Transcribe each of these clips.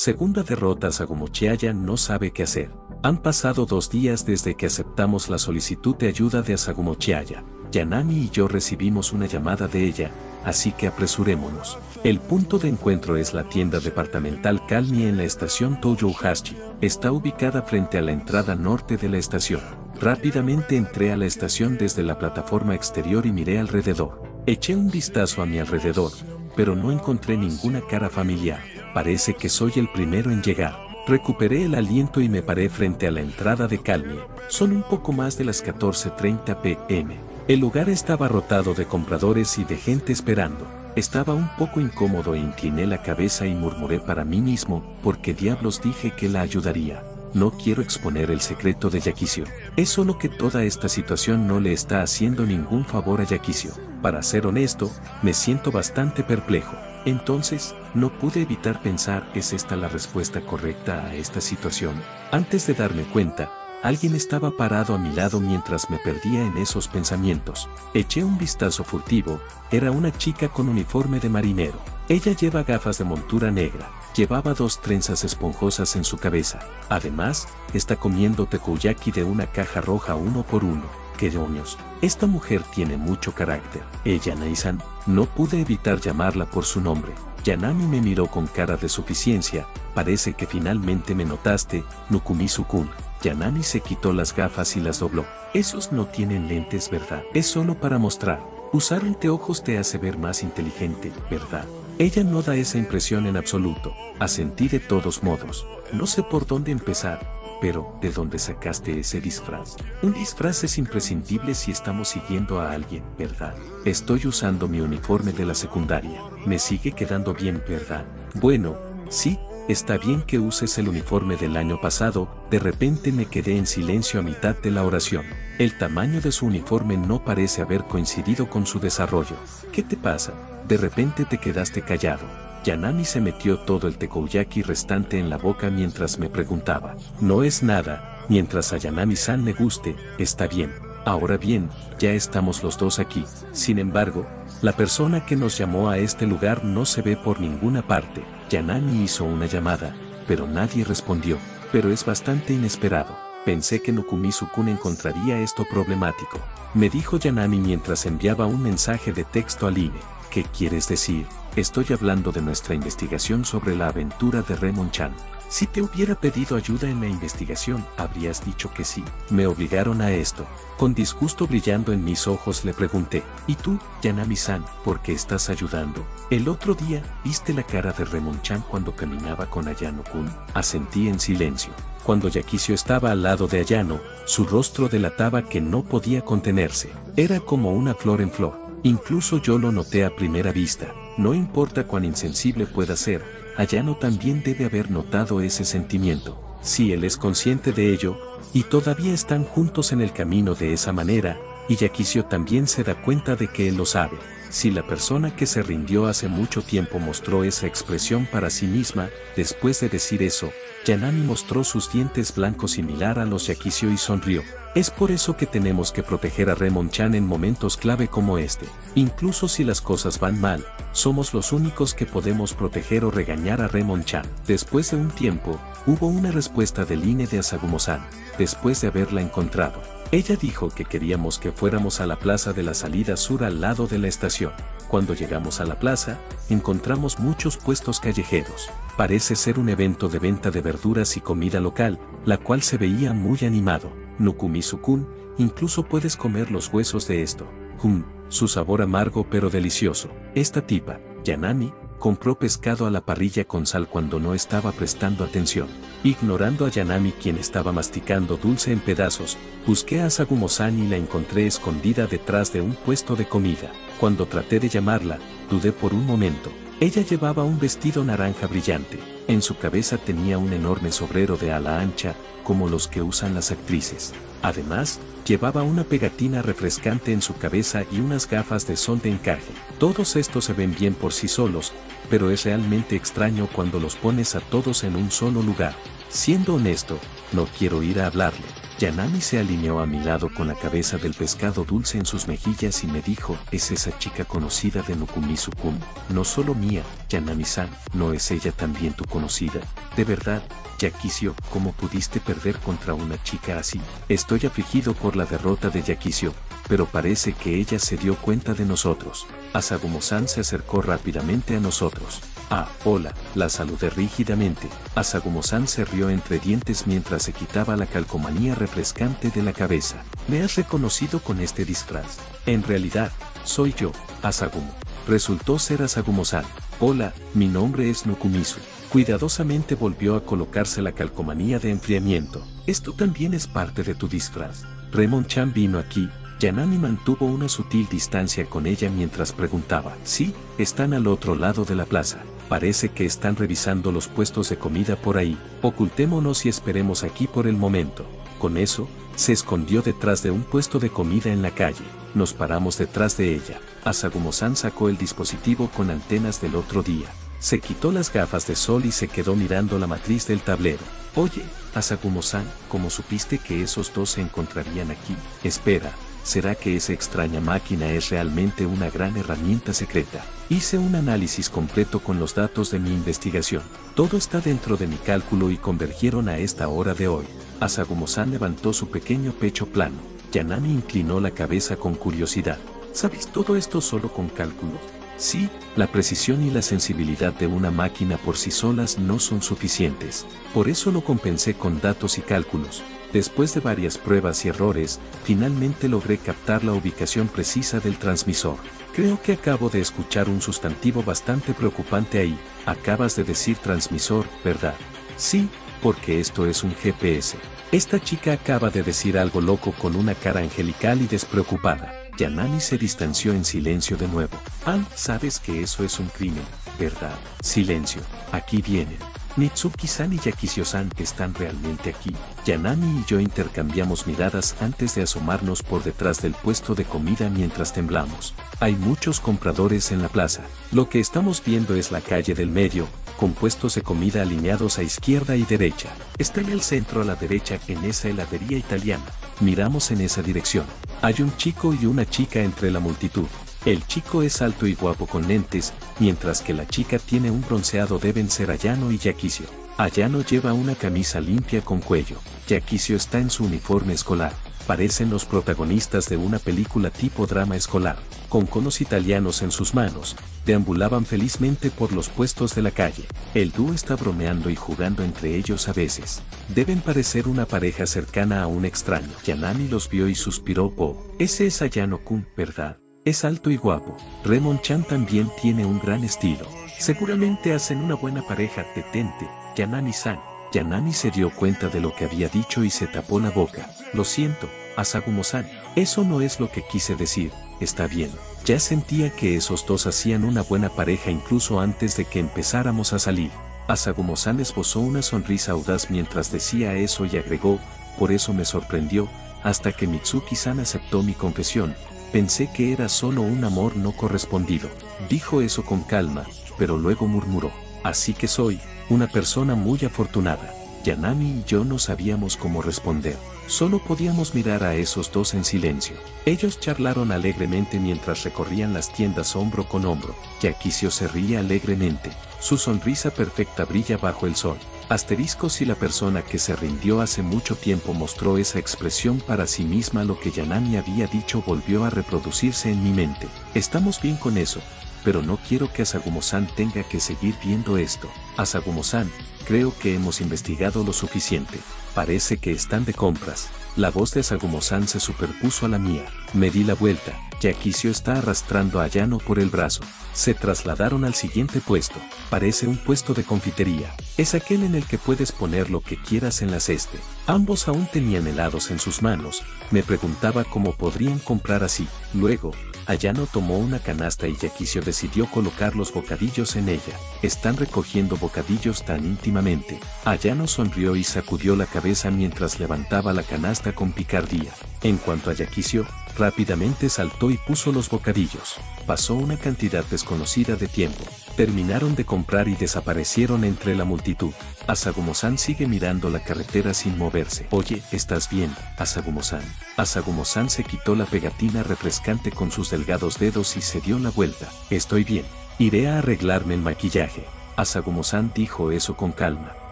Segunda derrota Asagumochiaya no sabe qué hacer. Han pasado dos días desde que aceptamos la solicitud de ayuda de Asagumochiaya. Yanami y yo recibimos una llamada de ella, así que apresurémonos. El punto de encuentro es la tienda departamental Calmi en la estación Toyohashi. Está ubicada frente a la entrada norte de la estación. Rápidamente entré a la estación desde la plataforma exterior y miré alrededor. Eché un vistazo a mi alrededor, pero no encontré ninguna cara familiar. Parece que soy el primero en llegar. Recuperé el aliento y me paré frente a la entrada de Calmi. Son un poco más de las 14.30 pm. El lugar estaba rotado de compradores y de gente esperando. Estaba un poco incómodo e incliné la cabeza y murmuré para mí mismo, porque diablos dije que la ayudaría. No quiero exponer el secreto de Yaquisio. Es solo que toda esta situación no le está haciendo ningún favor a Yaquisio. Para ser honesto, me siento bastante perplejo. Entonces, no pude evitar pensar, ¿es esta la respuesta correcta a esta situación? Antes de darme cuenta, Alguien estaba parado a mi lado mientras me perdía en esos pensamientos. Eché un vistazo furtivo, era una chica con uniforme de marinero. Ella lleva gafas de montura negra, llevaba dos trenzas esponjosas en su cabeza. Además, está comiendo tekoyaki de una caja roja uno por uno. ¡Qué doños! Esta mujer tiene mucho carácter. Ella Naisan, no pude evitar llamarla por su nombre. Yanami me miró con cara de suficiencia, parece que finalmente me notaste, Nukumi-sukun. Yanami se quitó las gafas y las dobló. Esos no tienen lentes, ¿verdad? Es solo para mostrar. Usar anteojos te hace ver más inteligente, ¿verdad? Ella no da esa impresión en absoluto. Asentí de todos modos. No sé por dónde empezar, pero ¿de dónde sacaste ese disfraz? Un disfraz es imprescindible si estamos siguiendo a alguien, ¿verdad? Estoy usando mi uniforme de la secundaria. Me sigue quedando bien, ¿verdad? Bueno, sí, Está bien que uses el uniforme del año pasado, de repente me quedé en silencio a mitad de la oración. El tamaño de su uniforme no parece haber coincidido con su desarrollo. ¿Qué te pasa? De repente te quedaste callado. Yanami se metió todo el tekoyaki restante en la boca mientras me preguntaba. No es nada, mientras a Yanami-san le guste, está bien. Ahora bien, ya estamos los dos aquí. Sin embargo, la persona que nos llamó a este lugar no se ve por ninguna parte. Yanami hizo una llamada, pero nadie respondió. Pero es bastante inesperado. Pensé que Nukumi-sukun encontraría esto problemático. Me dijo Yanami mientras enviaba un mensaje de texto a Line. ¿Qué quieres decir? Estoy hablando de nuestra investigación sobre la aventura de Remon-chan. Si te hubiera pedido ayuda en la investigación, habrías dicho que sí. Me obligaron a esto. Con disgusto brillando en mis ojos le pregunté, ¿y tú, Yanami-san, por qué estás ayudando? El otro día, ¿viste la cara de Remon-chan cuando caminaba con Ayano-kun? Asentí en silencio. Cuando Yakisio estaba al lado de Ayano, su rostro delataba que no podía contenerse. Era como una flor en flor. Incluso yo lo noté a primera vista. No importa cuán insensible pueda ser, Ayano también debe haber notado ese sentimiento. Si él es consciente de ello, y todavía están juntos en el camino de esa manera, y Yakisio también se da cuenta de que él lo sabe. Si la persona que se rindió hace mucho tiempo mostró esa expresión para sí misma, después de decir eso, Yanami mostró sus dientes blancos similar a los Yakisio y sonrió. Es por eso que tenemos que proteger a Remon Chan en momentos clave como este. Incluso si las cosas van mal, somos los únicos que podemos proteger o regañar a Remon Chan. Después de un tiempo, hubo una respuesta del INE de Asagumo-san, después de haberla encontrado. Ella dijo que queríamos que fuéramos a la plaza de la salida sur al lado de la estación. Cuando llegamos a la plaza, encontramos muchos puestos callejeros. Parece ser un evento de venta de verduras y comida local, la cual se veía muy animado. Nukumi-sukun, incluso puedes comer los huesos de esto. Hum, su sabor amargo pero delicioso. Esta tipa, Yanami, compró pescado a la parrilla con sal cuando no estaba prestando atención. Ignorando a Yanami quien estaba masticando dulce en pedazos, busqué a Sagumo-san y la encontré escondida detrás de un puesto de comida. Cuando traté de llamarla, dudé por un momento. Ella llevaba un vestido naranja brillante. En su cabeza tenía un enorme sobrero de ala ancha, como los que usan las actrices. Además, llevaba una pegatina refrescante en su cabeza y unas gafas de sol de encaje. Todos estos se ven bien por sí solos, pero es realmente extraño cuando los pones a todos en un solo lugar. Siendo honesto, no quiero ir a hablarle. Yanami se alineó a mi lado con la cabeza del pescado dulce en sus mejillas y me dijo, es esa chica conocida de Nukumizu-kun, no solo mía, Yanami-san, ¿no es ella también tu conocida? De verdad, Yakisio, ¿cómo pudiste perder contra una chica así? Estoy afligido por la derrota de Yakisio, pero parece que ella se dio cuenta de nosotros. Asagumo-san se acercó rápidamente a nosotros. Ah, hola, la saludé rígidamente. Asagumo-san se rió entre dientes mientras se quitaba la calcomanía refrescante de la cabeza. ¿Me has reconocido con este disfraz? En realidad, soy yo, Asagumo. Resultó ser Asagumo-san. Hola, mi nombre es Nukumizu. Cuidadosamente volvió a colocarse la calcomanía de enfriamiento. Esto también es parte de tu disfraz. Remon-chan vino aquí, Yanami mantuvo una sutil distancia con ella mientras preguntaba. Sí, están al otro lado de la plaza parece que están revisando los puestos de comida por ahí, ocultémonos y esperemos aquí por el momento. Con eso, se escondió detrás de un puesto de comida en la calle, nos paramos detrás de ella. Asagumo-san sacó el dispositivo con antenas del otro día. Se quitó las gafas de sol y se quedó mirando la matriz del tablero. Oye, Asagumo-san, ¿cómo supiste que esos dos se encontrarían aquí? Espera, ¿será que esa extraña máquina es realmente una gran herramienta secreta? Hice un análisis completo con los datos de mi investigación. Todo está dentro de mi cálculo y convergieron a esta hora de hoy. Asagumo-san levantó su pequeño pecho plano. Yanami inclinó la cabeza con curiosidad. ¿Sabes todo esto solo con cálculos? Sí, la precisión y la sensibilidad de una máquina por sí solas no son suficientes. Por eso lo compensé con datos y cálculos. Después de varias pruebas y errores, finalmente logré captar la ubicación precisa del transmisor. Creo que acabo de escuchar un sustantivo bastante preocupante ahí. Acabas de decir transmisor, ¿verdad? Sí, porque esto es un GPS. Esta chica acaba de decir algo loco con una cara angelical y despreocupada. Yanami se distanció en silencio de nuevo. Al, sabes que eso es un crimen, ¿verdad? Silencio. Aquí vienen. Mitsuki-san y Yakisio-san que están realmente aquí. Yanami y yo intercambiamos miradas antes de asomarnos por detrás del puesto de comida mientras temblamos. Hay muchos compradores en la plaza. Lo que estamos viendo es la calle del medio, con puestos de comida alineados a izquierda y derecha. Está en el centro a la derecha en esa heladería italiana. Miramos en esa dirección. Hay un chico y una chica entre la multitud. El chico es alto y guapo con lentes, mientras que la chica tiene un bronceado deben ser Ayano y Yakisio. Ayano lleva una camisa limpia con cuello. Yakisio está en su uniforme escolar. Parecen los protagonistas de una película tipo drama escolar. Con conos italianos en sus manos, deambulaban felizmente por los puestos de la calle. El dúo está bromeando y jugando entre ellos a veces. Deben parecer una pareja cercana a un extraño. Yanami los vio y suspiró Bob. Ese es Ayano-kun, ¿verdad? Es alto y guapo. Remon Chan también tiene un gran estilo. Seguramente hacen una buena pareja. Detente, Yanami-san. Yanami se dio cuenta de lo que había dicho y se tapó la boca. Lo siento, Asagumo-san. Eso no es lo que quise decir. Está bien. Ya sentía que esos dos hacían una buena pareja incluso antes de que empezáramos a salir. Asagumo-san esbozó una sonrisa audaz mientras decía eso y agregó, por eso me sorprendió, hasta que Mitsuki-san aceptó mi confesión, Pensé que era solo un amor no correspondido. Dijo eso con calma, pero luego murmuró. Así que soy, una persona muy afortunada. Yanami y yo no sabíamos cómo responder. Solo podíamos mirar a esos dos en silencio. Ellos charlaron alegremente mientras recorrían las tiendas hombro con hombro. Yakisio se ría alegremente. Su sonrisa perfecta brilla bajo el sol. Asterisco si la persona que se rindió hace mucho tiempo mostró esa expresión para sí misma lo que Yanami había dicho volvió a reproducirse en mi mente. Estamos bien con eso, pero no quiero que Asagumo-san tenga que seguir viendo esto. Asagumo-san, creo que hemos investigado lo suficiente. Parece que están de compras. La voz de Asagumo-san se superpuso a la mía. Me di la vuelta. Yakisio está arrastrando a Yano por el brazo. Se trasladaron al siguiente puesto. Parece un puesto de confitería. Es aquel en el que puedes poner lo que quieras en la ceste. Ambos aún tenían helados en sus manos. Me preguntaba cómo podrían comprar así. Luego, Ayano tomó una canasta y Yakisio decidió colocar los bocadillos en ella. Están recogiendo bocadillos tan íntimamente. Ayano sonrió y sacudió la cabeza mientras levantaba la canasta con picardía. En cuanto a Yakisio, rápidamente saltó y puso los bocadillos. Pasó una cantidad desconocida de tiempo. Terminaron de comprar y desaparecieron entre la multitud. Asagumo-san sigue mirando la carretera sin moverse. Oye, ¿estás bien, Asagumo-san? Asagumo-san se quitó la pegatina refrescante con sus delgados dedos y se dio la vuelta. Estoy bien. Iré a arreglarme el maquillaje. Asagumo-san dijo eso con calma.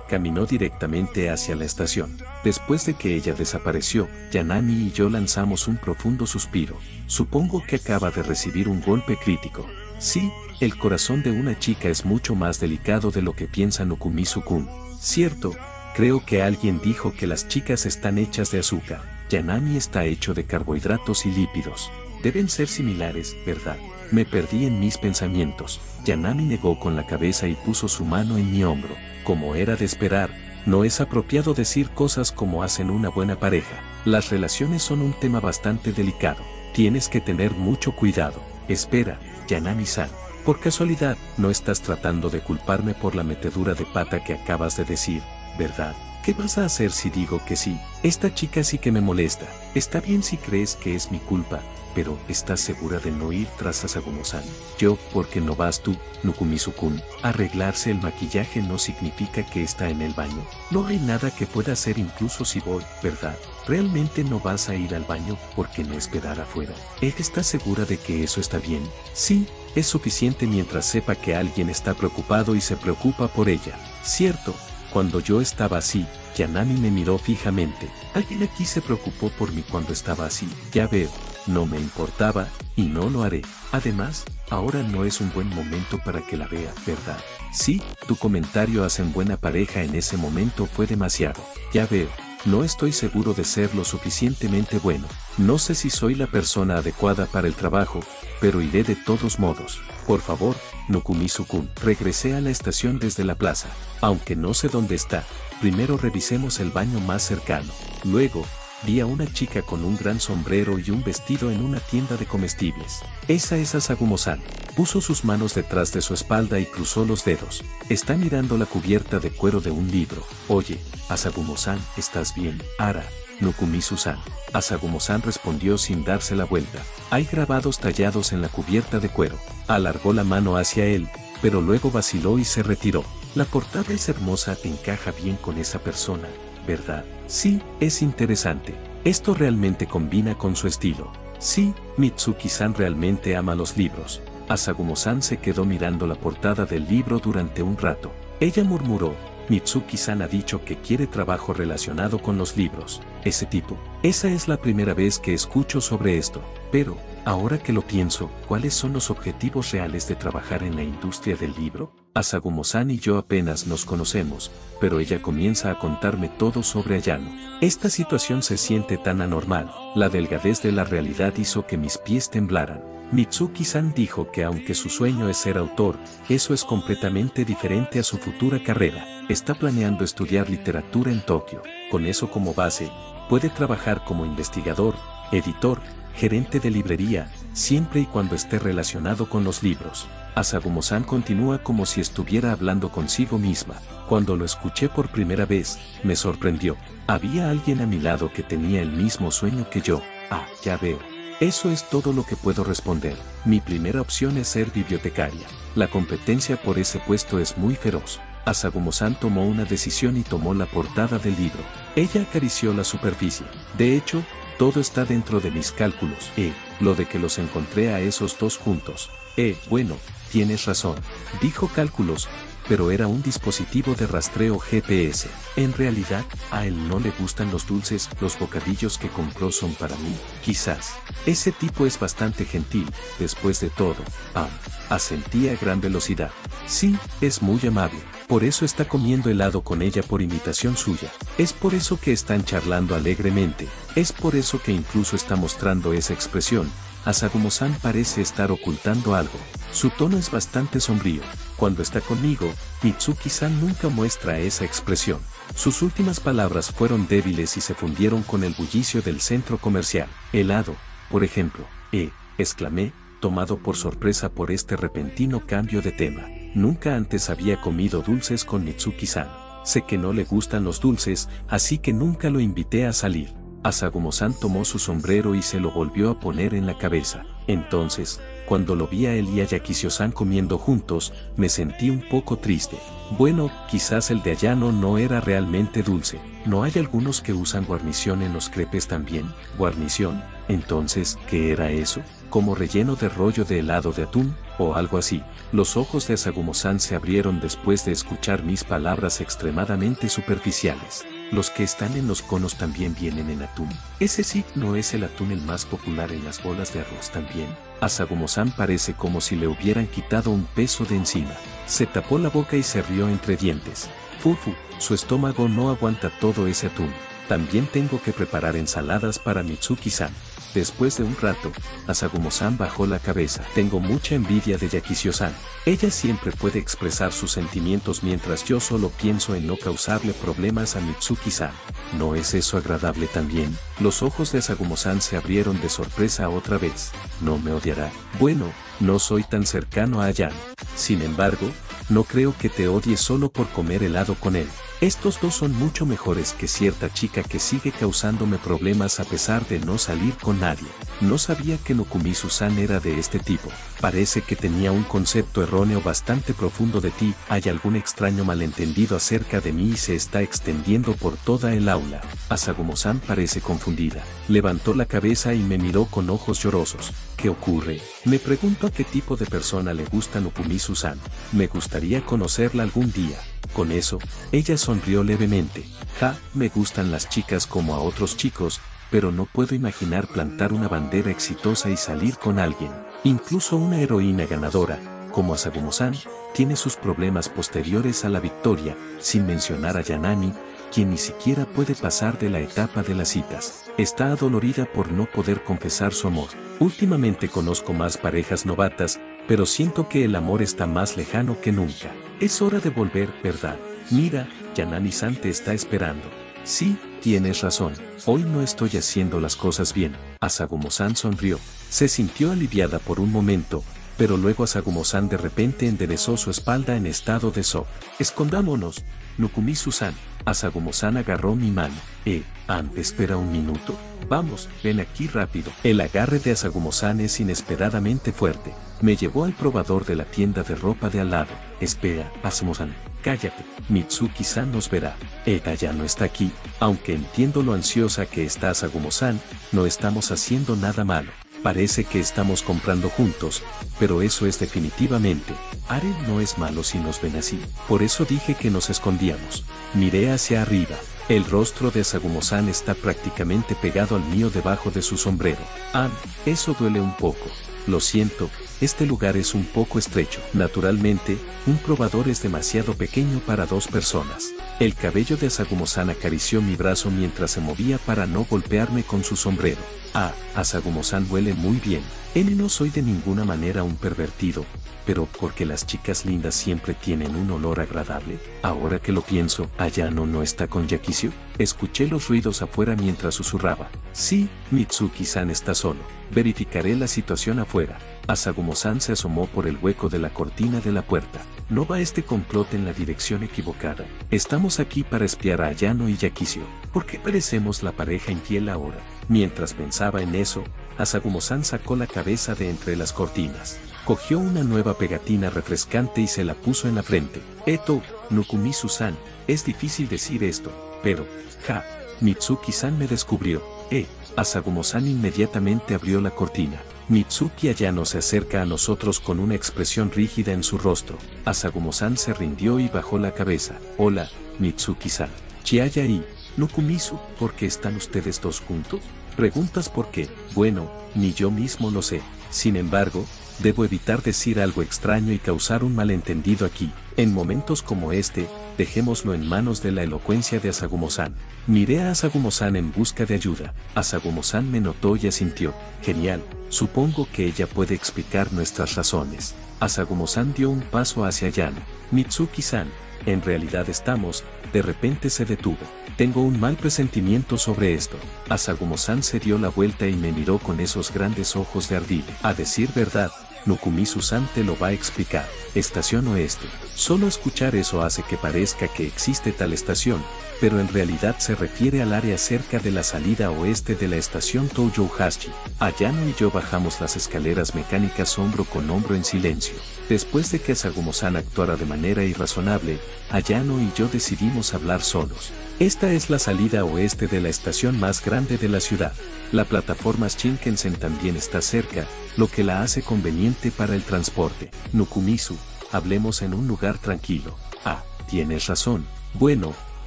Caminó directamente hacia la estación. Después de que ella desapareció, Yanami y yo lanzamos un profundo suspiro. Supongo que acaba de recibir un golpe crítico. Sí, el corazón de una chica es mucho más delicado de lo que piensa Nukumizu-kun. Cierto, creo que alguien dijo que las chicas están hechas de azúcar. Yanami está hecho de carbohidratos y lípidos. Deben ser similares, ¿verdad? Me perdí en mis pensamientos. Yanami negó con la cabeza y puso su mano en mi hombro. Como era de esperar, no es apropiado decir cosas como hacen una buena pareja. Las relaciones son un tema bastante delicado. Tienes que tener mucho cuidado. Espera, Yanami-san. Por casualidad, no estás tratando de culparme por la metedura de pata que acabas de decir, ¿verdad? ¿Qué vas a hacer si digo que sí? Esta chica sí que me molesta. Está bien si crees que es mi culpa, pero ¿estás segura de no ir tras Asagumo-san? Yo, porque no vas tú, Nukumizu-kun? Arreglarse el maquillaje no significa que está en el baño. No hay nada que pueda hacer incluso si voy, ¿verdad? ¿Realmente no vas a ir al baño porque no esperar afuera? ¿Estás segura de que eso está bien? Sí, es suficiente mientras sepa que alguien está preocupado y se preocupa por ella. Cierto, cuando yo estaba así, Yanami me miró fijamente. Alguien aquí se preocupó por mí cuando estaba así. Ya veo, no me importaba, y no lo haré. Además, ahora no es un buen momento para que la vea, ¿verdad? Sí, tu comentario hacen buena pareja en ese momento fue demasiado. Ya veo, no estoy seguro de ser lo suficientemente bueno. No sé si soy la persona adecuada para el trabajo, pero iré de todos modos. Por favor, Nukumizu-kun. Regresé a la estación desde la plaza. Aunque no sé dónde está, primero revisemos el baño más cercano. Luego, vi a una chica con un gran sombrero y un vestido en una tienda de comestibles. Esa es Asagumo-san. Puso sus manos detrás de su espalda y cruzó los dedos. Está mirando la cubierta de cuero de un libro. Oye, Asagumo-san, ¿estás bien? Ara, Nukumizu-san. Asagumo-san respondió sin darse la vuelta. Hay grabados tallados en la cubierta de cuero. Alargó la mano hacia él, pero luego vaciló y se retiró. La portada es hermosa, te encaja bien con esa persona, ¿verdad? Sí, es interesante. Esto realmente combina con su estilo. Sí, Mitsuki-san realmente ama los libros. Asagumo-san se quedó mirando la portada del libro durante un rato. Ella murmuró, Mitsuki-san ha dicho que quiere trabajo relacionado con los libros. Ese tipo. Esa es la primera vez que escucho sobre esto. Pero, ahora que lo pienso, ¿cuáles son los objetivos reales de trabajar en la industria del libro? Asagumo-san y yo apenas nos conocemos, pero ella comienza a contarme todo sobre Ayano. Esta situación se siente tan anormal. La delgadez de la realidad hizo que mis pies temblaran. Mitsuki-san dijo que aunque su sueño es ser autor, eso es completamente diferente a su futura carrera. Está planeando estudiar literatura en Tokio. Con eso como base, puede trabajar como investigador, editor, gerente de librería, siempre y cuando esté relacionado con los libros. Asagumo-san continúa como si estuviera hablando consigo misma. Cuando lo escuché por primera vez, me sorprendió. Había alguien a mi lado que tenía el mismo sueño que yo. Ah, ya veo. Eso es todo lo que puedo responder. Mi primera opción es ser bibliotecaria. La competencia por ese puesto es muy feroz. Asagumo-san tomó una decisión y tomó la portada del libro. Ella acarició la superficie. De hecho, todo está dentro de mis cálculos. Eh, lo de que los encontré a esos dos juntos. Eh, bueno, tienes razón. Dijo cálculos, pero era un dispositivo de rastreo GPS. En realidad, a él no le gustan los dulces, los bocadillos que compró son para mí, quizás. Ese tipo es bastante gentil, después de todo. Ah, asentí a gran velocidad. Sí, es muy amable. Por eso está comiendo helado con ella por imitación suya. Es por eso que están charlando alegremente. Es por eso que incluso está mostrando esa expresión. Asagumo-san parece estar ocultando algo. Su tono es bastante sombrío. Cuando está conmigo, Mitsuki-san nunca muestra esa expresión. Sus últimas palabras fueron débiles y se fundieron con el bullicio del centro comercial. Helado, por ejemplo. Eh, exclamé, tomado por sorpresa por este repentino cambio de tema. Nunca antes había comido dulces con Mitsuki-san. Sé que no le gustan los dulces, así que nunca lo invité a salir. Asagumo-san tomó su sombrero y se lo volvió a poner en la cabeza. Entonces, cuando lo vi a él y a Yakisio-san comiendo juntos, me sentí un poco triste. Bueno, quizás el de Ayano no era realmente dulce. ¿No hay algunos que usan guarnición en los crepes también? ¿Guarnición? Entonces, ¿qué era eso? ¿Como relleno de rollo de helado de atún? ¿O algo así? Los ojos de Asagumo-san se abrieron después de escuchar mis palabras extremadamente superficiales. Los que están en los conos también vienen en atún. Ese sí, ¿no es el atún el más popular en las bolas de arroz también? Asagumo-san parece como si le hubieran quitado un peso de encima. Se tapó la boca y se rió entre dientes. Fufu, su estómago no aguanta todo ese atún. También tengo que preparar ensaladas para Mitsuki-san. Después de un rato, Asagumo-san bajó la cabeza. Tengo mucha envidia de Yakisio-san. Ella siempre puede expresar sus sentimientos mientras yo solo pienso en no causarle problemas a Mitsuki-san. ¿No es eso agradable también? Los ojos de Asagumo-san se abrieron de sorpresa otra vez. ¿No me odiará? Bueno, no soy tan cercano a Ayan. Sin embargo, no creo que te odie solo por comer helado con él. Estos dos son mucho mejores que cierta chica que sigue causándome problemas a pesar de no salir con nadie. No sabía que Nokumisu-san era de este tipo. Parece que tenía un concepto erróneo bastante profundo de ti. Hay algún extraño malentendido acerca de mí y se está extendiendo por toda el aula. Asagumo-san parece confundida. Levantó la cabeza y me miró con ojos llorosos. ¿Qué ocurre? Me pregunto a qué tipo de persona le gusta Nokumisu-san. Me gustaría conocerla algún día. Con eso, ella sonrió levemente. Ja, me gustan las chicas como a otros chicos, pero no puedo imaginar plantar una bandera exitosa y salir con alguien. Incluso una heroína ganadora, como Asagumo-san, tiene sus problemas posteriores a la victoria, sin mencionar a Yanami, quien ni siquiera puede pasar de la etapa de las citas. Está adolorida por no poder confesar su amor. Últimamente conozco más parejas novatas, pero siento que el amor está más lejano que nunca. Es hora de volver, ¿verdad? Mira, Yanami-san te está esperando. Sí, tienes razón. Hoy no estoy haciendo las cosas bien. Asagumo-san sonrió. Se sintió aliviada por un momento, pero luego Asagumo-san de repente enderezó su espalda en estado de shock. Escondámonos. Nukumisu-san. Asagumo-san agarró mi mano. Eh, antes espera un minuto. Vamos, ven aquí rápido. El agarre de Asagumo-san es inesperadamente fuerte. Me llevó al probador de la tienda de ropa de al lado. Espera, Asagumo-san. Cállate, Mitsuki-san nos verá. Ella ya no está aquí, aunque entiendo lo ansiosa que está Asagumo-san, no estamos haciendo nada malo. Parece que estamos comprando juntos, pero eso es definitivamente. Are no es malo si nos ven así. Por eso dije que nos escondíamos. Miré hacia arriba. El rostro de Sagumo-san está prácticamente pegado al mío debajo de su sombrero. Ah, eso duele un poco. Lo siento, este lugar es un poco estrecho. Naturalmente, un probador es demasiado pequeño para dos personas. El cabello de Asagumo-san acarició mi brazo mientras se movía para no golpearme con su sombrero. Ah, Asagumo-san huele muy bien. Él no soy de ninguna manera un pervertido, pero porque las chicas lindas siempre tienen un olor agradable. Ahora que lo pienso, ¿Ayano no está con Yakisio? Escuché los ruidos afuera mientras susurraba. Sí, Mitsuki-san está solo. Verificaré la situación afuera. Asagumo-san se asomó por el hueco de la cortina de la puerta. No va este complot en la dirección equivocada. Estamos aquí para espiar a Ayano y Yakisio. ¿Por qué parecemos la pareja infiel ahora? Mientras pensaba en eso, Asagumo-san sacó la cabeza de entre las cortinas. Cogió una nueva pegatina refrescante y se la puso en la frente. Eto, Nukumisu-san, es difícil decir esto, pero, ja, Mitsuki-san me descubrió. Eh, Asagumo-san inmediatamente abrió la cortina. Mitsuki Ayano se acerca a nosotros con una expresión rígida en su rostro. Asagumo-san se rindió y bajó la cabeza. Hola, Mitsuki-san. Chiaya y Nukumisu, ¿por qué están ustedes dos juntos? Preguntas por qué. Bueno, ni yo mismo lo sé. Sin embargo, debo evitar decir algo extraño y causar un malentendido aquí. En momentos como este, dejémoslo en manos de la elocuencia de Asagumo-san. Miré a Asagumo-san en busca de ayuda. Asagumo-san me notó y asintió. Genial, supongo que ella puede explicar nuestras razones. Asagumo-san dio un paso hacia Yano. Mitsuki-san, en realidad estamos, de repente se detuvo. Tengo un mal presentimiento sobre esto. Asagumo-san se dio la vuelta y me miró con esos grandes ojos de ardile. A decir verdad, Nukumisu-san te lo va a explicar. Estación Oeste. Solo escuchar eso hace que parezca que existe tal estación, pero en realidad se refiere al área cerca de la salida oeste de la estación Toujouhashi. Ayano y yo bajamos las escaleras mecánicas hombro con hombro en silencio. Después de que Sagumo-san actuara de manera irrazonable, Ayano y yo decidimos hablar solos. Esta es la salida oeste de la estación más grande de la ciudad. La plataforma Shinkansen también está cerca, lo que la hace conveniente para el transporte. Nukumisu, hablemos en un lugar tranquilo. Ah, tienes razón. Bueno,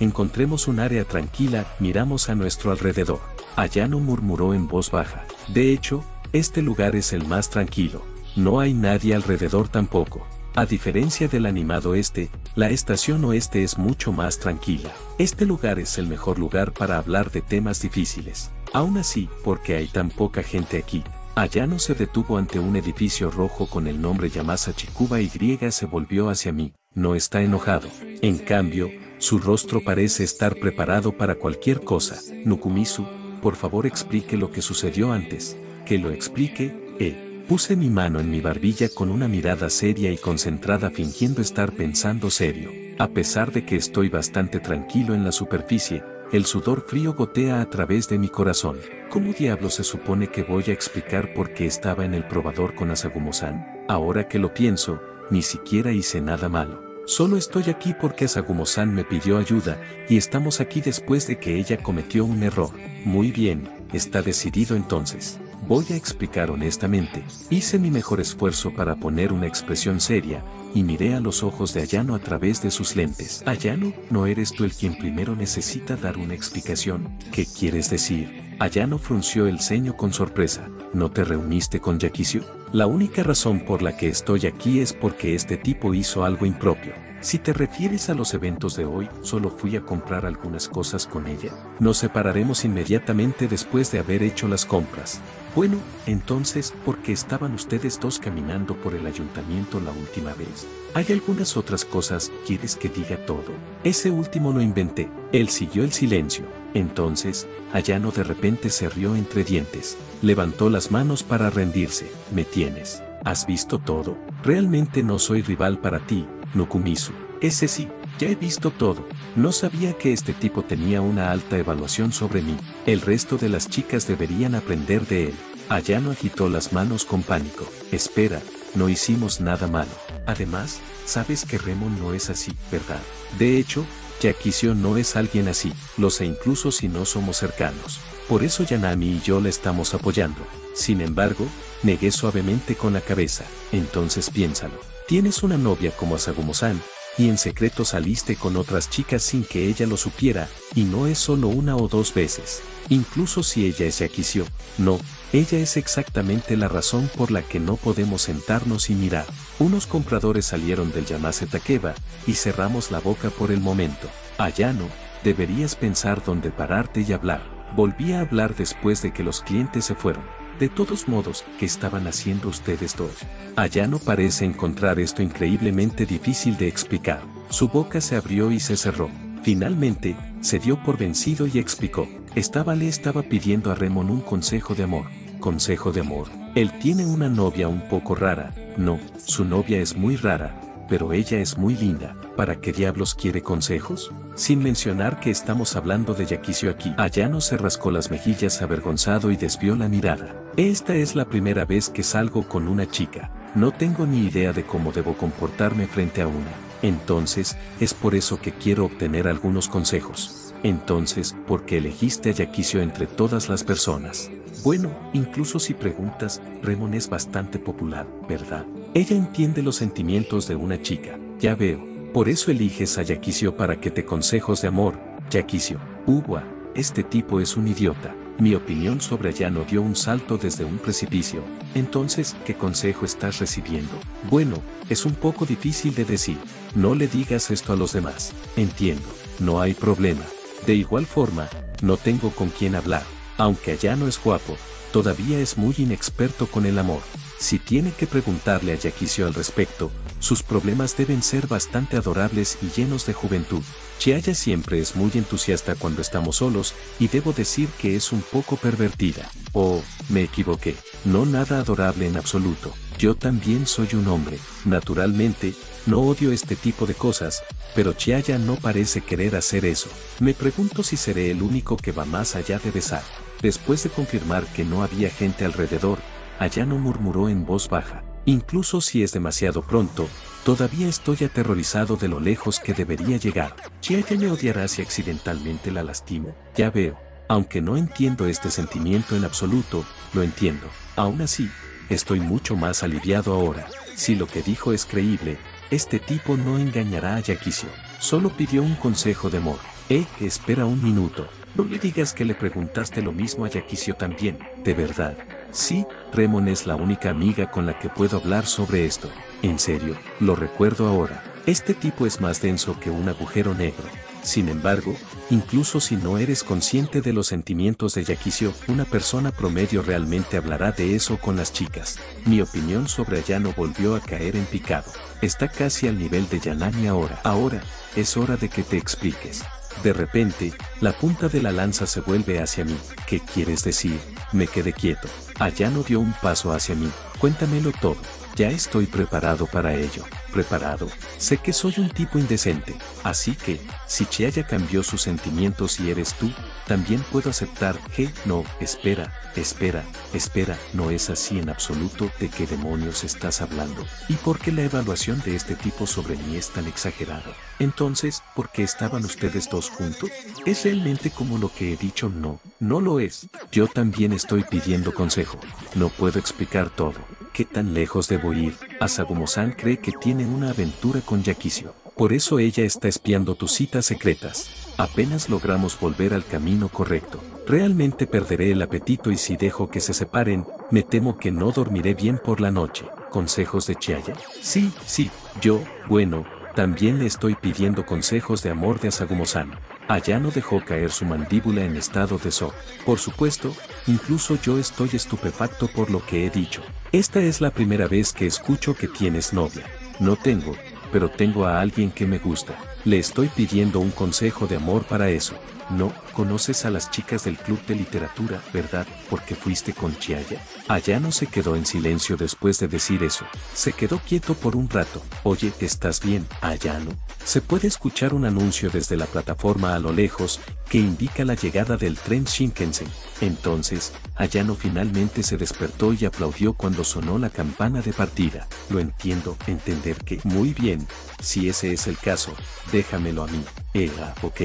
encontremos un área tranquila, miramos a nuestro alrededor. Ayano murmuró en voz baja. De hecho, este lugar es el más tranquilo. No hay nadie alrededor tampoco. A diferencia del animado este, la estación oeste es mucho más tranquila. Este lugar es el mejor lugar para hablar de temas difíciles. Aún así, porque hay tan poca gente aquí, Ayano se detuvo ante un edificio rojo con el nombre Yamasa Chikuba y se volvió hacia mí. No está enojado. En cambio, su rostro parece estar preparado para cualquier cosa. Nukumisu, por favor explique lo que sucedió antes. Que lo explique, eh. Puse mi mano en mi barbilla con una mirada seria y concentrada fingiendo estar pensando serio. A pesar de que estoy bastante tranquilo en la superficie, el sudor frío gotea a través de mi corazón. ¿Cómo diablo se supone que voy a explicar por qué estaba en el probador con Asagumo-san? Ahora que lo pienso, ni siquiera hice nada malo. Solo estoy aquí porque Asagumo-san me pidió ayuda y estamos aquí después de que ella cometió un error. Muy bien, está decidido entonces. Voy a explicar honestamente, hice mi mejor esfuerzo para poner una expresión seria, y miré a los ojos de Ayano a través de sus lentes. Ayano, ¿no eres tú el quien primero necesita dar una explicación? ¿Qué quieres decir? Ayano frunció el ceño con sorpresa. ¿No te reuniste con Yakisio? La única razón por la que estoy aquí es porque este tipo hizo algo impropio. Si te refieres a los eventos de hoy, solo fui a comprar algunas cosas con ella. Nos separaremos inmediatamente después de haber hecho las compras. Bueno, entonces, ¿por qué estaban ustedes dos caminando por el ayuntamiento la última vez? Hay algunas otras cosas, ¿quieres que diga todo? Ese último lo inventé. Él siguió el silencio. Entonces, Ayano de repente se rió entre dientes. Levantó las manos para rendirse. Me tienes. ¿Has visto todo? Realmente no soy rival para ti, Nukumisu. Ese sí, ya he visto todo. No sabía que este tipo tenía una alta evaluación sobre mí. El resto de las chicas deberían aprender de él. Ayano agitó las manos con pánico. Espera, no hicimos nada malo. Además, sabes que Remon no es así, ¿verdad? De hecho, Yakisio no es alguien así, lo sé incluso si no somos cercanos. Por eso Yanami y yo le estamos apoyando. Sin embargo, negué suavemente con la cabeza. Entonces piénsalo. Tienes una novia como Asagumo-san, y en secreto saliste con otras chicas sin que ella lo supiera, y no es solo una o dos veces. Incluso si ella es Yakisio, no, ella es exactamente la razón por la que no podemos sentarnos y mirar. Unos compradores salieron del Yamase Takeba, y cerramos la boca por el momento. Ayano, deberías pensar dónde pararte y hablar. Volví a hablar después de que los clientes se fueron. De todos modos, ¿qué estaban haciendo ustedes dos? Ayano parece encontrar esto increíblemente difícil de explicar. Su boca se abrió y se cerró. Finalmente, se dio por vencido y explicó. Estaba le estaba pidiendo a Remon un consejo de amor. Consejo de amor. Él tiene una novia un poco rara. No, su novia es muy rara, pero ella es muy linda. ¿Para qué diablos quiere consejos? Sin mencionar que estamos hablando de Yakisio aquí. Ayano se rascó las mejillas avergonzado y desvió la mirada. Esta es la primera vez que salgo con una chica. No tengo ni idea de cómo debo comportarme frente a una. Entonces, es por eso que quiero obtener algunos consejos. Entonces, ¿por qué elegiste a Yakisio entre todas las personas? Bueno, incluso si preguntas, Remon es bastante popular, ¿verdad? Ella entiende los sentimientos de una chica, ya veo. Por eso eliges a Yakisio para que te consejos de amor, Yakisio. Uwa, este tipo es un idiota. Mi opinión sobre Ayano dio un salto desde un precipicio. Entonces, ¿qué consejo estás recibiendo? Bueno, es un poco difícil de decir. No le digas esto a los demás. Entiendo. No hay problema. De igual forma, no tengo con quién hablar. Aunque Ayano es guapo, todavía es muy inexperto con el amor. Si tiene que preguntarle a Yakisio al respecto, sus problemas deben ser bastante adorables y llenos de juventud. Chiaya siempre es muy entusiasta cuando estamos solos, y debo decir que es un poco pervertida. Oh, me equivoqué. No nada adorable en absoluto. Yo también soy un hombre, naturalmente, no odio este tipo de cosas, pero Chiaya no parece querer hacer eso. Me pregunto si seré el único que va más allá de besar. Después de confirmar que no había gente alrededor, Ayano murmuró en voz baja. Incluso si es demasiado pronto, todavía estoy aterrorizado de lo lejos que debería llegar. Chiaya me odiará si accidentalmente la lastimo. Ya veo. Aunque no entiendo este sentimiento en absoluto, lo entiendo. Aún así, estoy mucho más aliviado ahora. Si lo que dijo es creíble, este tipo no engañará a Yakisio. Solo pidió un consejo de amor. Eh, espera un minuto. No le digas que le preguntaste lo mismo a Yakisio también, de verdad. Sí, Remon es la única amiga con la que puedo hablar sobre esto. En serio, lo recuerdo ahora. Este tipo es más denso que un agujero negro. Sin embargo, incluso si no eres consciente de los sentimientos de Yakisio, una persona promedio realmente hablará de eso con las chicas. Mi opinión sobre Ayano volvió a caer en picado. Está casi al nivel de Yanami ahora. Ahora, es hora de que te expliques. De repente, la punta de la lanza se vuelve hacia mí. ¿Qué quieres decir? Me quedé quieto. Ayano dio un paso hacia mí. Cuéntamelo todo. Ya estoy preparado para ello. Preparado. Sé que soy un tipo indecente. Así que, si Chiaya cambió sus sentimientos y eres tú, también puedo aceptar que, no, espera, espera, espera, no es así en absoluto de qué demonios estás hablando. ¿Y por qué la evaluación de este tipo sobre mí es tan exagerada? Entonces, ¿por qué estaban ustedes dos juntos? ¿Es realmente como lo que he dicho? No, no lo es. Yo también estoy pidiendo consejo. No puedo explicar todo. ¿Qué tan lejos debo ir? Asagumo-san cree que tiene una aventura con Yakisio. Por eso ella está espiando tus citas secretas. Apenas logramos volver al camino correcto. Realmente perderé el apetito y si dejo que se separen, me temo que no dormiré bien por la noche. ¿Consejos de Chiaya? Sí, sí, yo, bueno, también le estoy pidiendo consejos de amor de Asagumo-san. Ayano dejó caer su mandíbula en estado de shock. Por supuesto, incluso yo estoy estupefacto por lo que he dicho. Esta es la primera vez que escucho que tienes novia. No tengo, pero tengo a alguien que me gusta. Le estoy pidiendo un consejo de amor para eso. No, conoces a las chicas del club de literatura, ¿verdad? Porque fuiste con Chiaya. Ayano se quedó en silencio después de decir eso. Se quedó quieto por un rato. Oye, ¿estás bien, Ayano? Se puede escuchar un anuncio desde la plataforma a lo lejos que indica la llegada del tren Shinkansen. Entonces, Ayano finalmente se despertó y aplaudió cuando sonó la campana de partida. Lo entiendo, entender que, muy bien, si ese es el caso, déjamelo a mí. Ea, ok,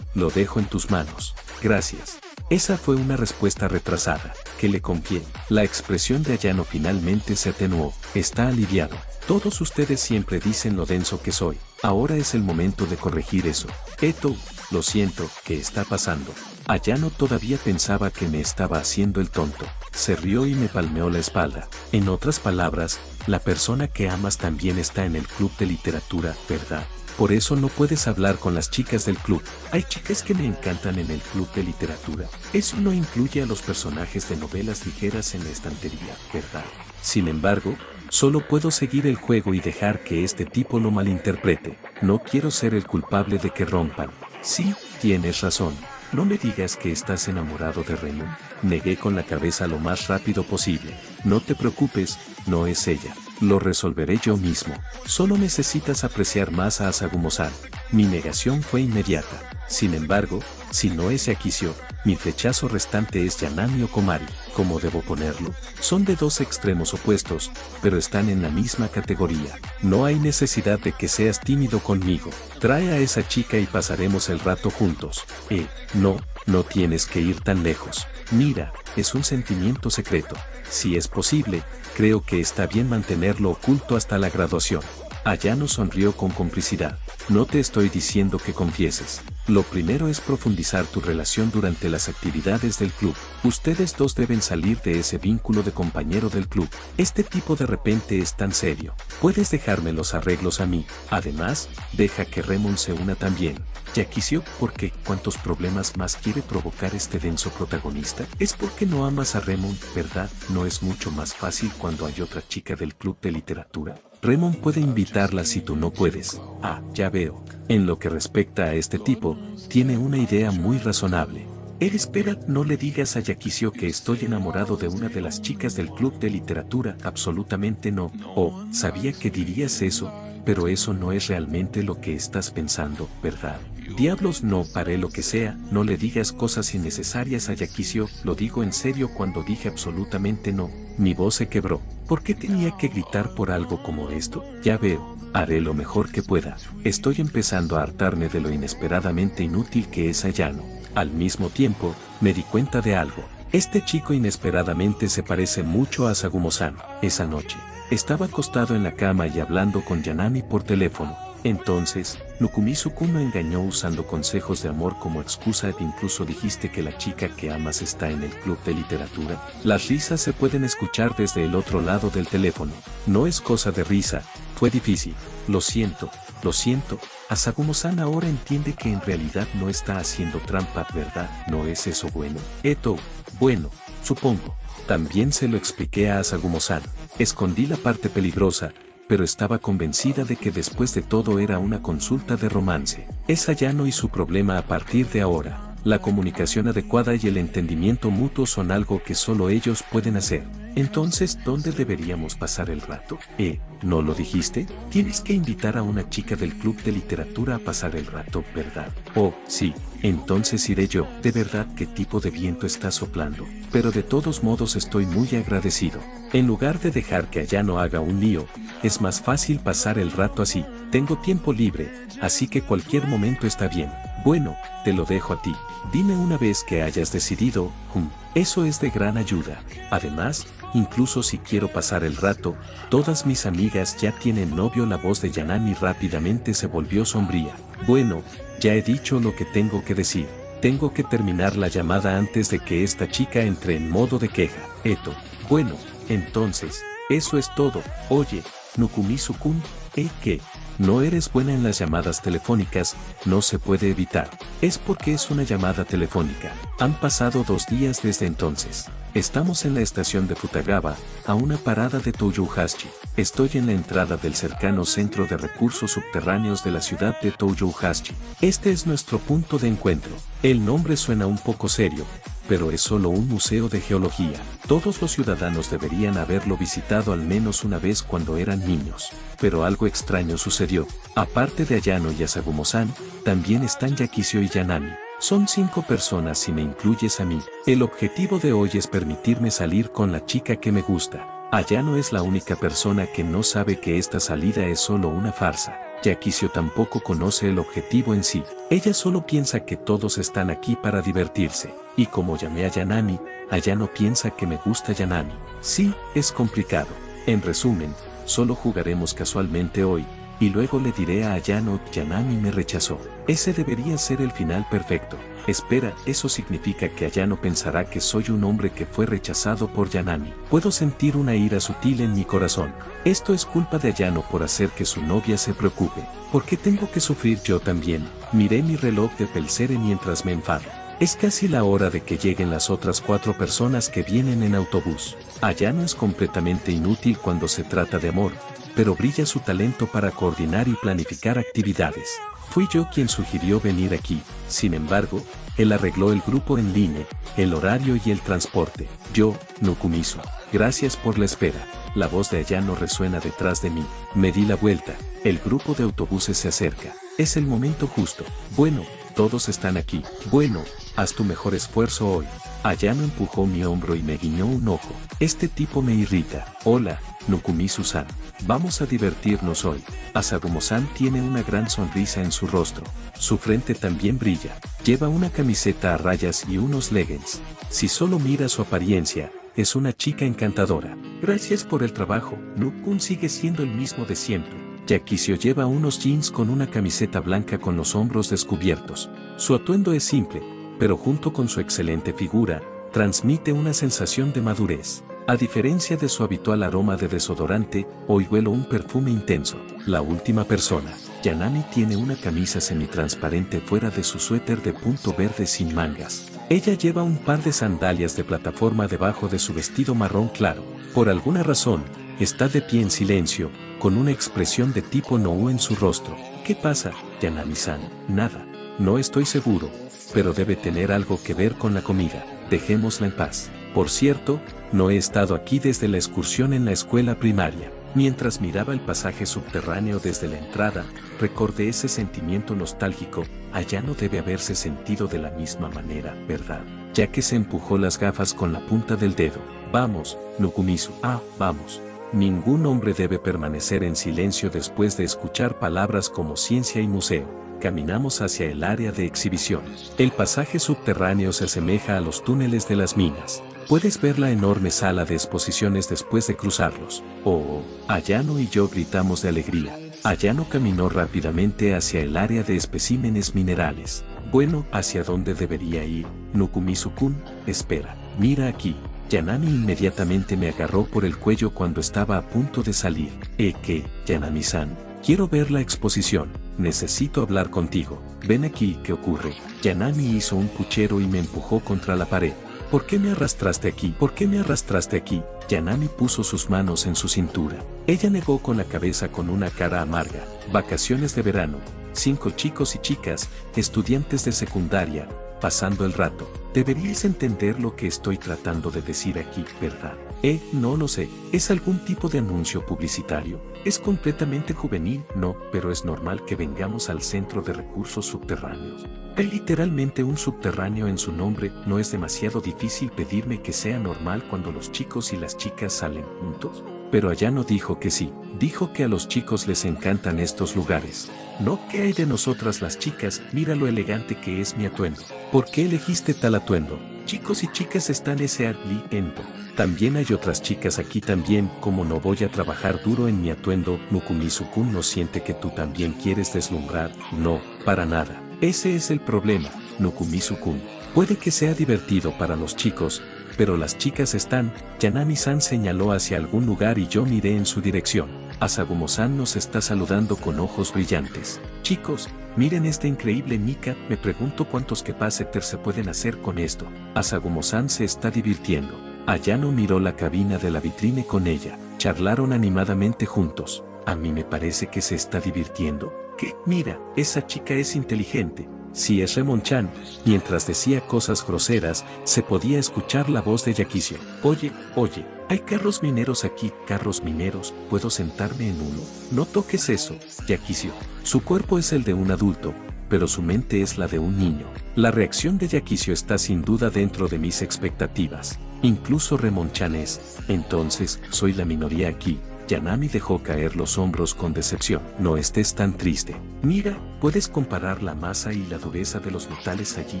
lo dejo en tus manos. Gracias. Esa fue una respuesta retrasada, que le confié. La expresión de Ayano finalmente se atenuó. Está aliviado. Todos ustedes siempre dicen lo denso que soy. Ahora es el momento de corregir eso. Eto, lo siento, ¿qué está pasando? Ayano todavía pensaba que me estaba haciendo el tonto. Se rió y me palmeó la espalda. En otras palabras, la persona que amas también está en el club de literatura, ¿verdad? Por eso no puedes hablar con las chicas del club. Hay chicas que me encantan en el club de literatura. Eso no incluye a los personajes de novelas ligeras en la estantería, ¿verdad? Sin embargo, solo puedo seguir el juego y dejar que este tipo lo malinterprete. No quiero ser el culpable de que rompan. Sí, tienes razón. No me digas que estás enamorado de Raymond. Negué con la cabeza lo más rápido posible. No te preocupes, no es ella. Lo resolveré yo mismo. Solo necesitas apreciar más a Asagumo-san. Mi negación fue inmediata. Sin embargo, si no es Yakisio, mi flechazo restante es Yanami o Komari. ¿Cómo debo ponerlo? Son de dos extremos opuestos, pero están en la misma categoría. No hay necesidad de que seas tímido conmigo. Trae a esa chica y pasaremos el rato juntos. Eh, no, no tienes que ir tan lejos. Mira, es un sentimiento secreto. Si es posible, creo que está bien mantenerlo oculto hasta la graduación. Ayano sonrió con complicidad. No te estoy diciendo que confieses. Lo primero es profundizar tu relación durante las actividades del club. Ustedes dos deben salir de ese vínculo de compañero del club. Este tipo de repente es tan serio. Puedes dejarme los arreglos a mí. Además, deja que Remon se una también. Ya quisió porque cuántos problemas más quiere provocar este denso protagonista. Es porque no amas a Remon, ¿verdad? No es mucho más fácil cuando hay otra chica del club de literatura. Remon puede invitarla si tú no puedes. Ah, ya veo. En lo que respecta a este tipo, tiene una idea muy razonable. Eh, espera, no le digas a Yakisio que estoy enamorado de una de las chicas del club de literatura, absolutamente no. Oh, sabía que dirías eso, pero eso no es realmente lo que estás pensando, ¿verdad? Diablos no, paré lo que sea, no le digas cosas innecesarias a Yakisio, lo digo en serio cuando dije absolutamente no, mi voz se quebró. ¿Por qué tenía que gritar por algo como esto? Ya veo, haré lo mejor que pueda. Estoy empezando a hartarme de lo inesperadamente inútil que es Ayano. Al mismo tiempo, me di cuenta de algo. Este chico inesperadamente se parece mucho a Sagumo-san. Esa noche, estaba acostado en la cama y hablando con Yanami por teléfono. Entonces, Nukumizu-kun me engañó usando consejos de amor como excusa e incluso dijiste que la chica que amas está en el club de literatura. Las risas se pueden escuchar desde el otro lado del teléfono. No es cosa de risa, fue difícil. Lo siento, lo siento. Asagumo-san ahora entiende que en realidad no está haciendo trampa, ¿verdad? ¿No es eso bueno? Eto, bueno, supongo. También se lo expliqué a Asagumo-san. Escondí la parte peligrosa, pero estaba convencida de que después de todo era una consulta de romance. Es Ayano y su problema a partir de ahora. La comunicación adecuada y el entendimiento mutuo son algo que solo ellos pueden hacer. Entonces, ¿dónde deberíamos pasar el rato? Eh, ¿no lo dijiste? Tienes que invitar a una chica del club de literatura a pasar el rato, ¿verdad? Oh, sí, entonces iré yo. De verdad, ¿qué tipo de viento está soplando? Pero de todos modos estoy muy agradecido. En lugar de dejar que allá no haga un lío, es más fácil pasar el rato así. Tengo tiempo libre, así que cualquier momento está bien. Bueno, te lo dejo a ti. Dime una vez que hayas decidido, hum, eso es de gran ayuda. Además, incluso si quiero pasar el rato, todas mis amigas ya tienen novio. La voz de Yanami rápidamente se volvió sombría. Bueno, ya he dicho lo que tengo que decir. Tengo que terminar la llamada antes de que esta chica entre en modo de queja. Eto. Bueno, entonces, eso es todo. Oye, Nukumizu-kun, ¿eh qué? No eres buena en las llamadas telefónicas, no se puede evitar. Es porque es una llamada telefónica. Han pasado dos días desde entonces. Estamos en la estación de Futagawa, a una parada de Toyohashi. Estoy en la entrada del cercano centro de recursos subterráneos de la ciudad de Toyohashi. Este es nuestro punto de encuentro. El nombre suena un poco serio, pero es solo un museo de geología. Todos los ciudadanos deberían haberlo visitado al menos una vez cuando eran niños. Pero algo extraño sucedió. Aparte de Ayano y Asagumo-san, también están Yakisio y Yanami. Son cinco personas si me incluyes a mí. El objetivo de hoy es permitirme salir con la chica que me gusta. Ayano es la única persona que no sabe que esta salida es solo una farsa. Yakisio tampoco conoce el objetivo en sí. Ella solo piensa que todos están aquí para divertirse. Y como llamé a Yanami, Ayano piensa que me gusta Yanami. Sí, es complicado. En resumen, solo jugaremos casualmente hoy, y luego le diré a Ayano, Yanami me rechazó. Ese debería ser el final perfecto. Espera, eso significa que Ayano pensará que soy un hombre que fue rechazado por Yanami. Puedo sentir una ira sutil en mi corazón. Esto es culpa de Ayano por hacer que su novia se preocupe. ¿Por qué tengo que sufrir yo también? Miré mi reloj de Pelcere mientras me enfado. Es casi la hora de que lleguen las otras cuatro personas que vienen en autobús. Ayano es completamente inútil cuando se trata de amor, pero brilla su talento para coordinar y planificar actividades. Fui yo quien sugirió venir aquí, sin embargo, él arregló el grupo en línea, el horario y el transporte. Yo, Nukumizu. Gracias por la espera. La voz de Ayano resuena detrás de mí. Me di la vuelta. El grupo de autobuses se acerca. Es el momento justo. Bueno, todos están aquí. Bueno, haz tu mejor esfuerzo hoy. Ayano empujó mi hombro y me guiñó un ojo. Este tipo me irrita. Hola, Nukumizu-san. Vamos a divertirnos hoy. Asagumo-san tiene una gran sonrisa en su rostro. Su frente también brilla. Lleva una camiseta a rayas y unos leggings. Si solo mira su apariencia, es una chica encantadora. Gracias por el trabajo. Nukun sigue siendo el mismo de siempre. Yakisio lleva unos jeans con una camiseta blanca con los hombros descubiertos. Su atuendo es simple, pero junto con su excelente figura, transmite una sensación de madurez. A diferencia de su habitual aroma de desodorante, hoy huelo un perfume intenso. La última persona, Yanami tiene una camisa semitransparente fuera de su suéter de punto verde sin mangas. Ella lleva un par de sandalias de plataforma debajo de su vestido marrón claro. Por alguna razón, está de pie en silencio, con una expresión de tipo no en su rostro. ¿Qué pasa, Yanami-san? Nada. No estoy seguro. pero debe tener algo que ver con la comida. Dejémosla en paz. Por cierto, no he estado aquí desde la excursión en la escuela primaria. Mientras miraba el pasaje subterráneo desde la entrada, recordé ese sentimiento nostálgico, allá no debe haberse sentido de la misma manera, ¿verdad? Ya que se empujó las gafas con la punta del dedo. Vamos, Nukumisu. Ah, vamos. Ningún hombre debe permanecer en silencio después de escuchar palabras como ciencia y museo. Caminamos hacia el área de exhibición. El pasaje subterráneo se asemeja a los túneles de las minas. Puedes ver la enorme sala de exposiciones después de cruzarlos. Oh, Ayano y yo gritamos de alegría. Ayano caminó rápidamente hacia el área de especímenes minerales. Bueno, ¿hacia dónde debería ir? Nukumizu-kun, espera, mira aquí. Yanami inmediatamente me agarró por el cuello cuando estaba a punto de salir. ¿Eh qué, Yanami-san? Quiero ver la exposición. Necesito hablar contigo. Ven aquí, ¿qué ocurre? Yanami hizo un puchero y me empujó contra la pared. ¿Por qué me arrastraste aquí? ¿Por qué me arrastraste aquí? Yanami puso sus manos en su cintura. Ella negó con la cabeza con una cara amarga. Vacaciones de verano. Cinco chicos y chicas, estudiantes de secundaria, pasando el rato. Deberíais entender lo que estoy tratando de decir aquí, ¿verdad? Eh, no lo sé. ¿Es algún tipo de anuncio publicitario? ¿Es completamente juvenil? No, pero es normal que vengamos al centro de recursos subterráneos. Hay literalmente un subterráneo en su nombre, no es demasiado difícil pedirme que sea normal cuando los chicos y las chicas salen juntos. Pero allá no dijo que sí, dijo que a los chicos les encantan estos lugares. No, ¿qué hay de nosotras las chicas? Mira lo elegante que es mi atuendo. ¿Por qué elegiste tal atuendo? Chicos y chicas están ese aliento. También hay otras chicas aquí también, como no voy a trabajar duro en mi atuendo, Nukumizu-kun no siente que tú también quieres deslumbrar, no, para nada. Ese es el problema, Nukumizu-kun. Puede que sea divertido para los chicos, pero las chicas están, Yanami-san señaló hacia algún lugar y yo miré en su dirección. Asagumo-san nos está saludando con ojos brillantes. Chicos, miren este increíble Mika, me pregunto cuántos Kepaseter se pueden hacer con esto. Asagumo-san se está divirtiendo. Ayano miró la cabina de la vitrine con ella. Charlaron animadamente juntos. A mí me parece que se está divirtiendo. ¿Qué? Mira, esa chica es inteligente. Si es Remon-chan, mientras decía cosas groseras, se podía escuchar la voz de Yakicio. Oye, oye, hay carros mineros aquí, carros mineros, ¿puedo sentarme en uno? No toques eso, Yakicio. Su cuerpo es el de un adulto, pero su mente es la de un niño. La reacción de Yakicio está sin duda dentro de mis expectativas. Incluso Remon-chan es, entonces, soy la minoría aquí, Yanami dejó caer los hombros con decepción. No estés tan triste. Mira, puedes comparar la masa y la dureza de los metales allí.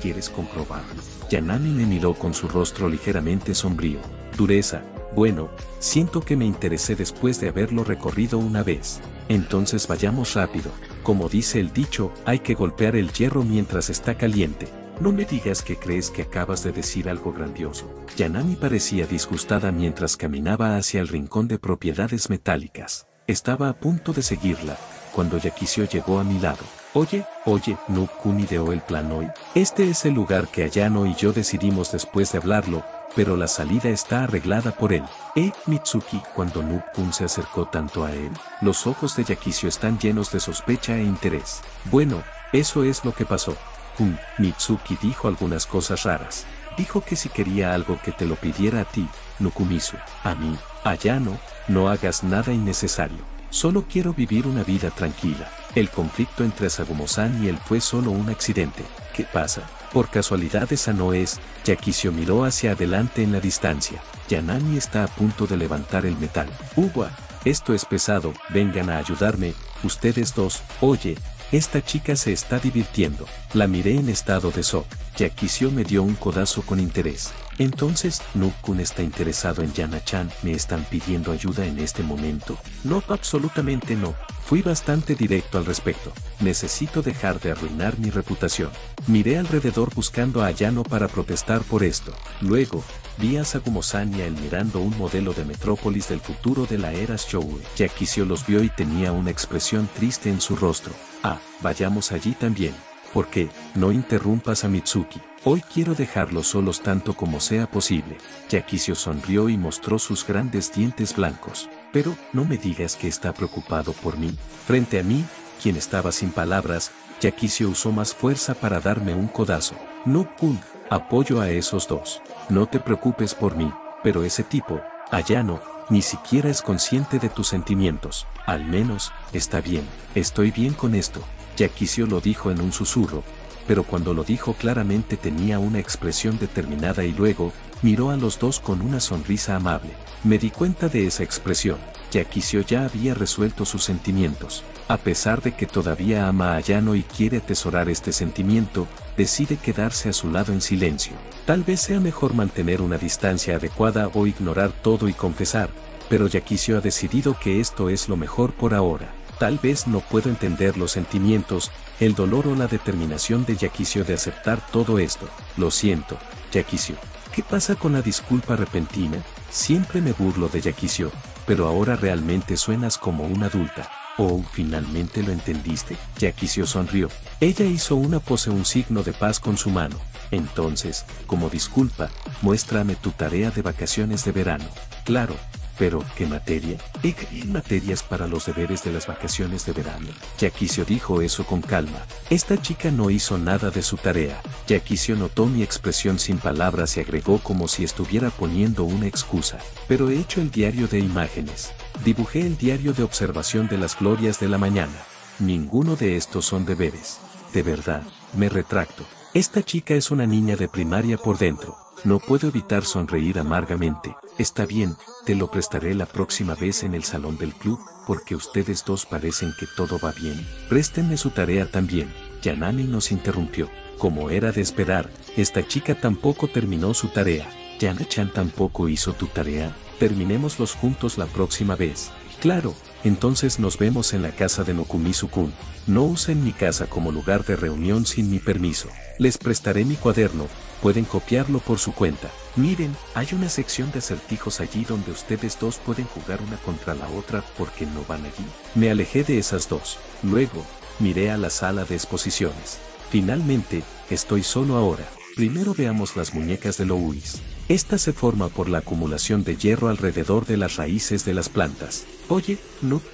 ¿Quieres comprobarlo? Yanami me miró con su rostro ligeramente sombrío. Dureza. Bueno, siento que me interesé después de haberlo recorrido una vez. Entonces vayamos rápido. Como dice el dicho, hay que golpear el hierro mientras está caliente. No me digas que crees que acabas de decir algo grandioso. Yanami parecía disgustada mientras caminaba hacia el rincón de propiedades metálicas. Estaba a punto de seguirla, cuando Yakisio llegó a mi lado. Oye, oye, Noob-kun ideó el plan hoy. Este es el lugar que Ayano y yo decidimos después de hablarlo, pero la salida está arreglada por él. Eh, Mitsuki, cuando Noob-kun se acercó tanto a él, los ojos de Yakisio están llenos de sospecha e interés. Bueno, eso es lo que pasó. Kun, Mitsuki dijo algunas cosas raras. Dijo que si quería algo que te lo pidiera a ti, Nukumisu, a mí, Ayano, no hagas nada innecesario. Solo quiero vivir una vida tranquila. El conflicto entre Sagumo-san y él fue solo un accidente. ¿Qué pasa? Por casualidad esa no es, Yakisio miró hacia adelante en la distancia. Yanami está a punto de levantar el metal. Uwa, esto es pesado, vengan a ayudarme, ustedes dos, oye, esta chica se está divirtiendo. La miré en estado de shock. Yakisio me dio un codazo con interés. Entonces, Nukun está interesado en Yana-chan. ¿Me están pidiendo ayuda en este momento? No, absolutamente no. Fui bastante directo al respecto. Necesito dejar de arruinar mi reputación. Miré alrededor buscando a Ayano para protestar por esto. Luego, vi a Sagumo-san y a él mirando un modelo de metrópolis del futuro de la era Showa. Yakisio los vio y tenía una expresión triste en su rostro. Ah, vayamos allí también. ¿Por qué? No interrumpas a Mitsuki. Hoy quiero dejarlos solos tanto como sea posible. Yakisio sonrió y mostró sus grandes dientes blancos. Pero, no me digas que está preocupado por mí. Frente a mí, quien estaba sin palabras, Yakisio usó más fuerza para darme un codazo. No, Kun, apoyo a esos dos. No te preocupes por mí, pero ese tipo, Ayano, ni siquiera es consciente de tus sentimientos. Al menos, está bien, estoy bien con esto. Yakisio lo dijo en un susurro, pero cuando lo dijo claramente tenía una expresión determinada y luego, miró a los dos con una sonrisa amable. Me di cuenta de esa expresión. Yakisio ya había resuelto sus sentimientos. A pesar de que todavía ama a Yano y quiere atesorar este sentimiento, decide quedarse a su lado en silencio. Tal vez sea mejor mantener una distancia adecuada o ignorar todo y confesar, pero Yakisio ha decidido que esto es lo mejor por ahora. Tal vez no puedo entender los sentimientos, el dolor o la determinación de Yakisio de aceptar todo esto. Lo siento, Yakisio. ¿Qué pasa con la disculpa repentina? Siempre me burlo de Yakisio, pero ahora realmente suenas como una adulta. Oh, finalmente lo entendiste. Yakisio sonrió. Ella hizo una pose, un signo de paz con su mano. Entonces, como disculpa, muéstrame tu tarea de vacaciones de verano. Claro, pero, ¿qué materia? ¿Qué materias para los deberes de las vacaciones de verano? Yakisio dijo eso con calma. Esta chica no hizo nada de su tarea. Yakisio notó mi expresión sin palabras y agregó como si estuviera poniendo una excusa. Pero he hecho el diario de imágenes. Dibujé el diario de observación de las glorias de la mañana. Ninguno de estos son deberes. De verdad, me retracto. Esta chica es una niña de primaria por dentro. No puedo evitar sonreír amargamente. Está bien, te lo prestaré la próxima vez en el salón del club, porque ustedes dos parecen que todo va bien. Préstenme su tarea también. Yanami nos interrumpió. Como era de esperar, esta chica tampoco terminó su tarea. Yana-chan tampoco hizo tu tarea. Terminémoslos juntos la próxima vez. Claro, entonces nos vemos en la casa de Nokumizu-kun. No usen mi casa como lugar de reunión sin mi permiso. Les prestaré mi cuaderno, pueden copiarlo por su cuenta. Miren, hay una sección de acertijos allí donde ustedes dos pueden jugar una contra la otra porque no van allí. Me alejé de esas dos. Luego, miré a la sala de exposiciones. Finalmente, estoy solo ahora. Primero veamos las muñecas de Louis. Esta se forma por la acumulación de hierro alrededor de las raíces de las plantas. Oye,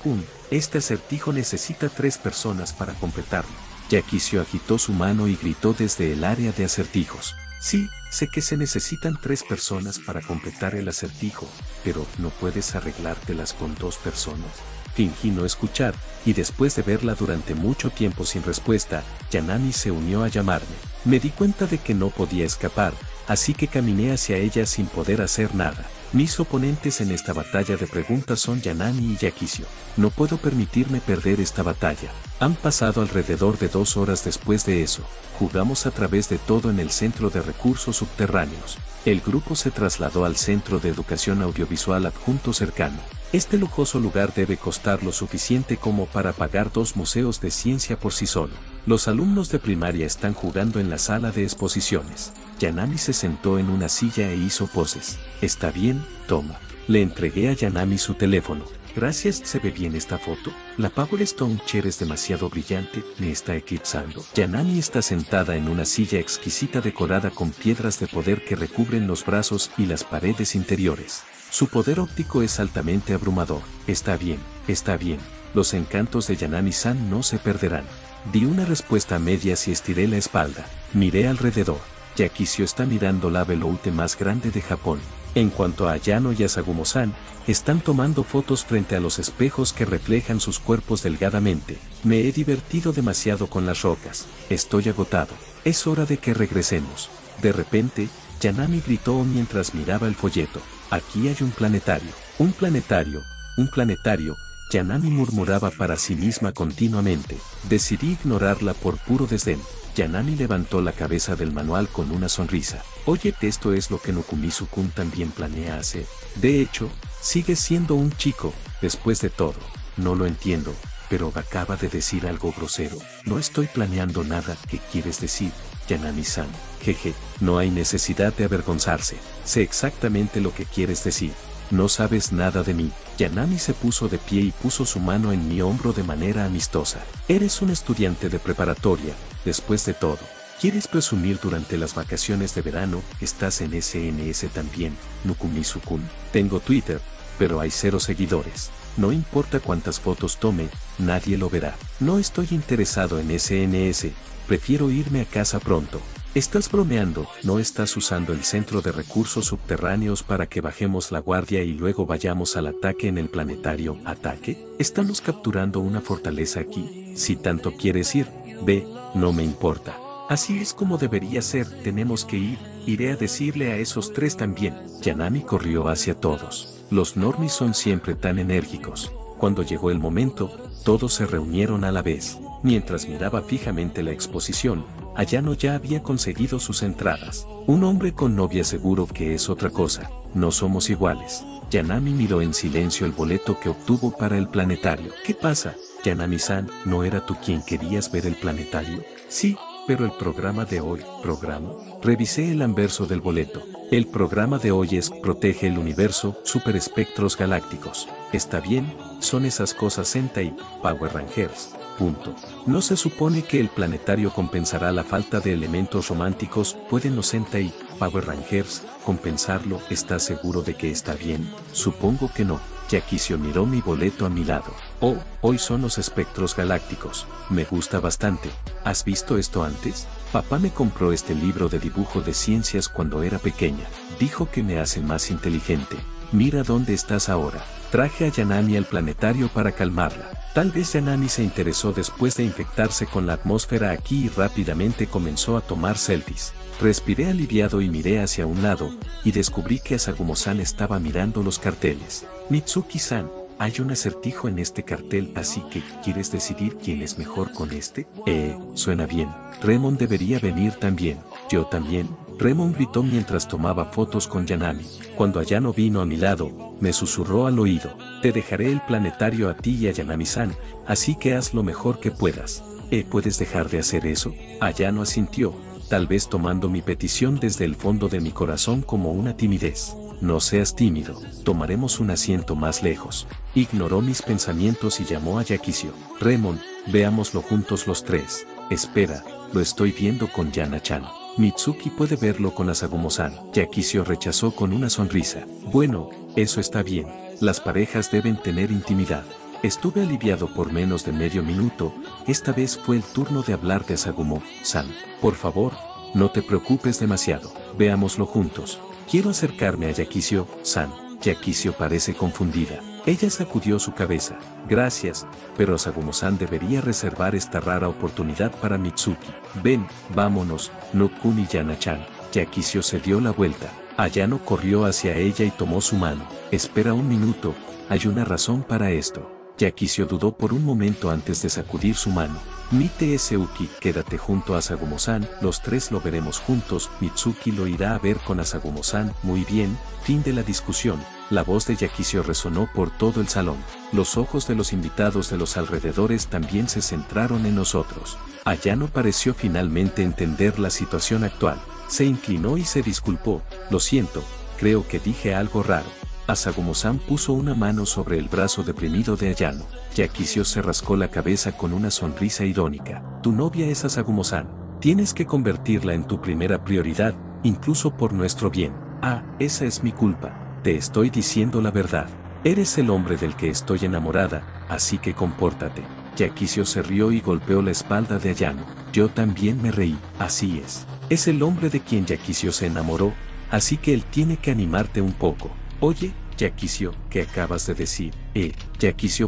Kun, este acertijo necesita tres personas para completarlo. Yakisio agitó su mano y gritó desde el área de acertijos. Sí, sé que se necesitan tres personas para completar el acertijo, pero ¿no puedes arreglártelas con dos personas? Fingí no escuchar, y después de verla durante mucho tiempo sin respuesta, Yanami se unió a llamarme. Me di cuenta de que no podía escapar, así que caminé hacia ella sin poder hacer nada. Mis oponentes en esta batalla de preguntas son Yanami y Yakisio. No puedo permitirme perder esta batalla. Han pasado alrededor de dos horas después de eso. Jugamos a través de todo en el Centro de Recursos Subterráneos. El grupo se trasladó al Centro de Educación Audiovisual adjunto cercano. Este lujoso lugar debe costar lo suficiente como para pagar dos museos de ciencia por sí solo. Los alumnos de primaria están jugando en la sala de exposiciones. Yanami se sentó en una silla e hizo poses. Está bien, toma. Le entregué a Yanami su teléfono. Gracias, ¿se ve bien esta foto? La Power Stone Chair es demasiado brillante, me está eclipsando. Yanami está sentada en una silla exquisita decorada con piedras de poder que recubren los brazos y las paredes interiores. Su poder óptico es altamente abrumador. Está bien, está bien. Los encantos de Yanami-san no se perderán. Di una respuesta a medias y estiré la espalda. Miré alrededor. Yakisio está mirando la veloute más grande de Japón. En cuanto a Ayano y Asagumo-san, están tomando fotos frente a los espejos que reflejan sus cuerpos delgadamente. Me he divertido demasiado con las rocas. Estoy agotado. Es hora de que regresemos. De repente, Yanami gritó mientras miraba el folleto. Aquí hay un planetario. Un planetario. Un planetario. Yanami murmuraba para sí misma continuamente. Decidí ignorarla por puro desdén. Yanami levantó la cabeza del manual con una sonrisa. Oye, esto es lo que Nokumizu-kun también planea hacer. De hecho, sigue siendo un chico, después de todo. No lo entiendo, pero acaba de decir algo grosero. No estoy planeando nada. ¿Qué quieres decir, Yanami-san? Jeje, no hay necesidad de avergonzarse. Sé exactamente lo que quieres decir. No sabes nada de mí. Yanami se puso de pie y puso su mano en mi hombro de manera amistosa. Eres un estudiante de preparatoria, después de todo. ¿Quieres presumir durante las vacaciones de verano? Estás en SNS también, Nukumizu-kun. Tengo Twitter, pero hay cero seguidores. No importa cuántas fotos tome, nadie lo verá. No estoy interesado en SNS, prefiero irme a casa pronto. Estás bromeando, no estás usando el centro de recursos subterráneos para que bajemos la guardia y luego vayamos al ataque en el planetario. ¿Ataque? Estamos capturando una fortaleza aquí. Si tanto quieres ir, ve, no me importa. Así es como debería ser, tenemos que ir, iré a decirle a esos tres también. Yanami corrió hacia todos. Los normis son siempre tan enérgicos. Cuando llegó el momento, todos se reunieron a la vez. Mientras miraba fijamente la exposición, Ayano ya había conseguido sus entradas. Un hombre con novia seguro que es otra cosa, no somos iguales. Yanami miró en silencio el boleto que obtuvo para el planetario. ¿Qué pasa? Yanami-san, ¿no era tú quien querías ver el planetario? Sí, pero el programa de hoy, programa, revisé el anverso del boleto. El programa de hoy es Protege el Universo, Super Espectros Galácticos. Está bien, son esas cosas Sentai, Power Rangers. Punto. No se supone que el planetario compensará la falta de elementos románticos, pueden los Sentai, Power Rangers, compensarlo, ¿estás seguro de que está bien? Supongo que no. Yaquisio miró mi boleto a mi lado. Oh, hoy son los espectros galácticos. Me gusta bastante. ¿Has visto esto antes? Papá me compró este libro de dibujo de ciencias cuando era pequeña. Dijo que me hace más inteligente. Mira dónde estás ahora. Traje a Yanami al planetario para calmarla. Tal vez Yanami se interesó después de infectarse con la atmósfera aquí y rápidamente comenzó a tomar selfies. Respiré aliviado y miré hacia un lado, y descubrí que Asagumo-san estaba mirando los carteles. Mitsuki-san, hay un acertijo en este cartel así que, ¿quieres decidir quién es mejor con este? Eh, suena bien. Remon debería venir también. Yo también. Remon gritó mientras tomaba fotos con Yanami. Cuando Ayano vino a mi lado, me susurró al oído. Te dejaré el planetario a ti y a Yanami-san, así que haz lo mejor que puedas. ¿Eh, puedes dejar de hacer eso? Ayano asintió, tal vez tomando mi petición desde el fondo de mi corazón como una timidez. No seas tímido, tomaremos un asiento más lejos. Ignoró mis pensamientos y llamó a Yakisio. Remon, veámoslo juntos los tres. Espera, lo estoy viendo con Yana-chan. Mitsuki puede verlo con Asagumo-san. Yakisio rechazó con una sonrisa. Bueno, eso está bien. Las parejas deben tener intimidad. Estuve aliviado por menos de medio minuto, esta vez fue el turno de hablar de Asagumo-san. Por favor, no te preocupes demasiado, veámoslo juntos. Quiero acercarme a Yakisio-san. Yakisio parece confundida. Ella sacudió su cabeza. Gracias, pero Asagumo-san debería reservar esta rara oportunidad para Mitsuki. Ven, vámonos, no Kuni Yana-chan. Yakisio se dio la vuelta. Ayano corrió hacia ella y tomó su mano. Espera un minuto, hay una razón para esto. Yakisio dudó por un momento antes de sacudir su mano. Mite Uki, quédate junto a Asagumo-san, los tres lo veremos juntos, Mitsuki lo irá a ver con Asagumo-san, muy bien, fin de la discusión, la voz de Yakisio resonó por todo el salón. Los ojos de los invitados de los alrededores también se centraron en nosotros. Ayano pareció finalmente entender la situación actual. Se inclinó y se disculpó. Lo siento, creo que dije algo raro. Asagumo-san puso una mano sobre el brazo deprimido de Ayano. Yakisio se rascó la cabeza con una sonrisa irónica. Tu novia es Asagumo-san. Tienes que convertirla en tu primera prioridad, incluso por nuestro bien. Ah, esa es mi culpa. Te estoy diciendo la verdad. Eres el hombre del que estoy enamorada, así que compórtate. Yakisio se rió y golpeó la espalda de Ayano. Yo también me reí. Así es. Es el hombre de quien Yakisio se enamoró, así que él tiene que animarte un poco. Oye, Yakisio, ¿qué acabas de decir? Eh,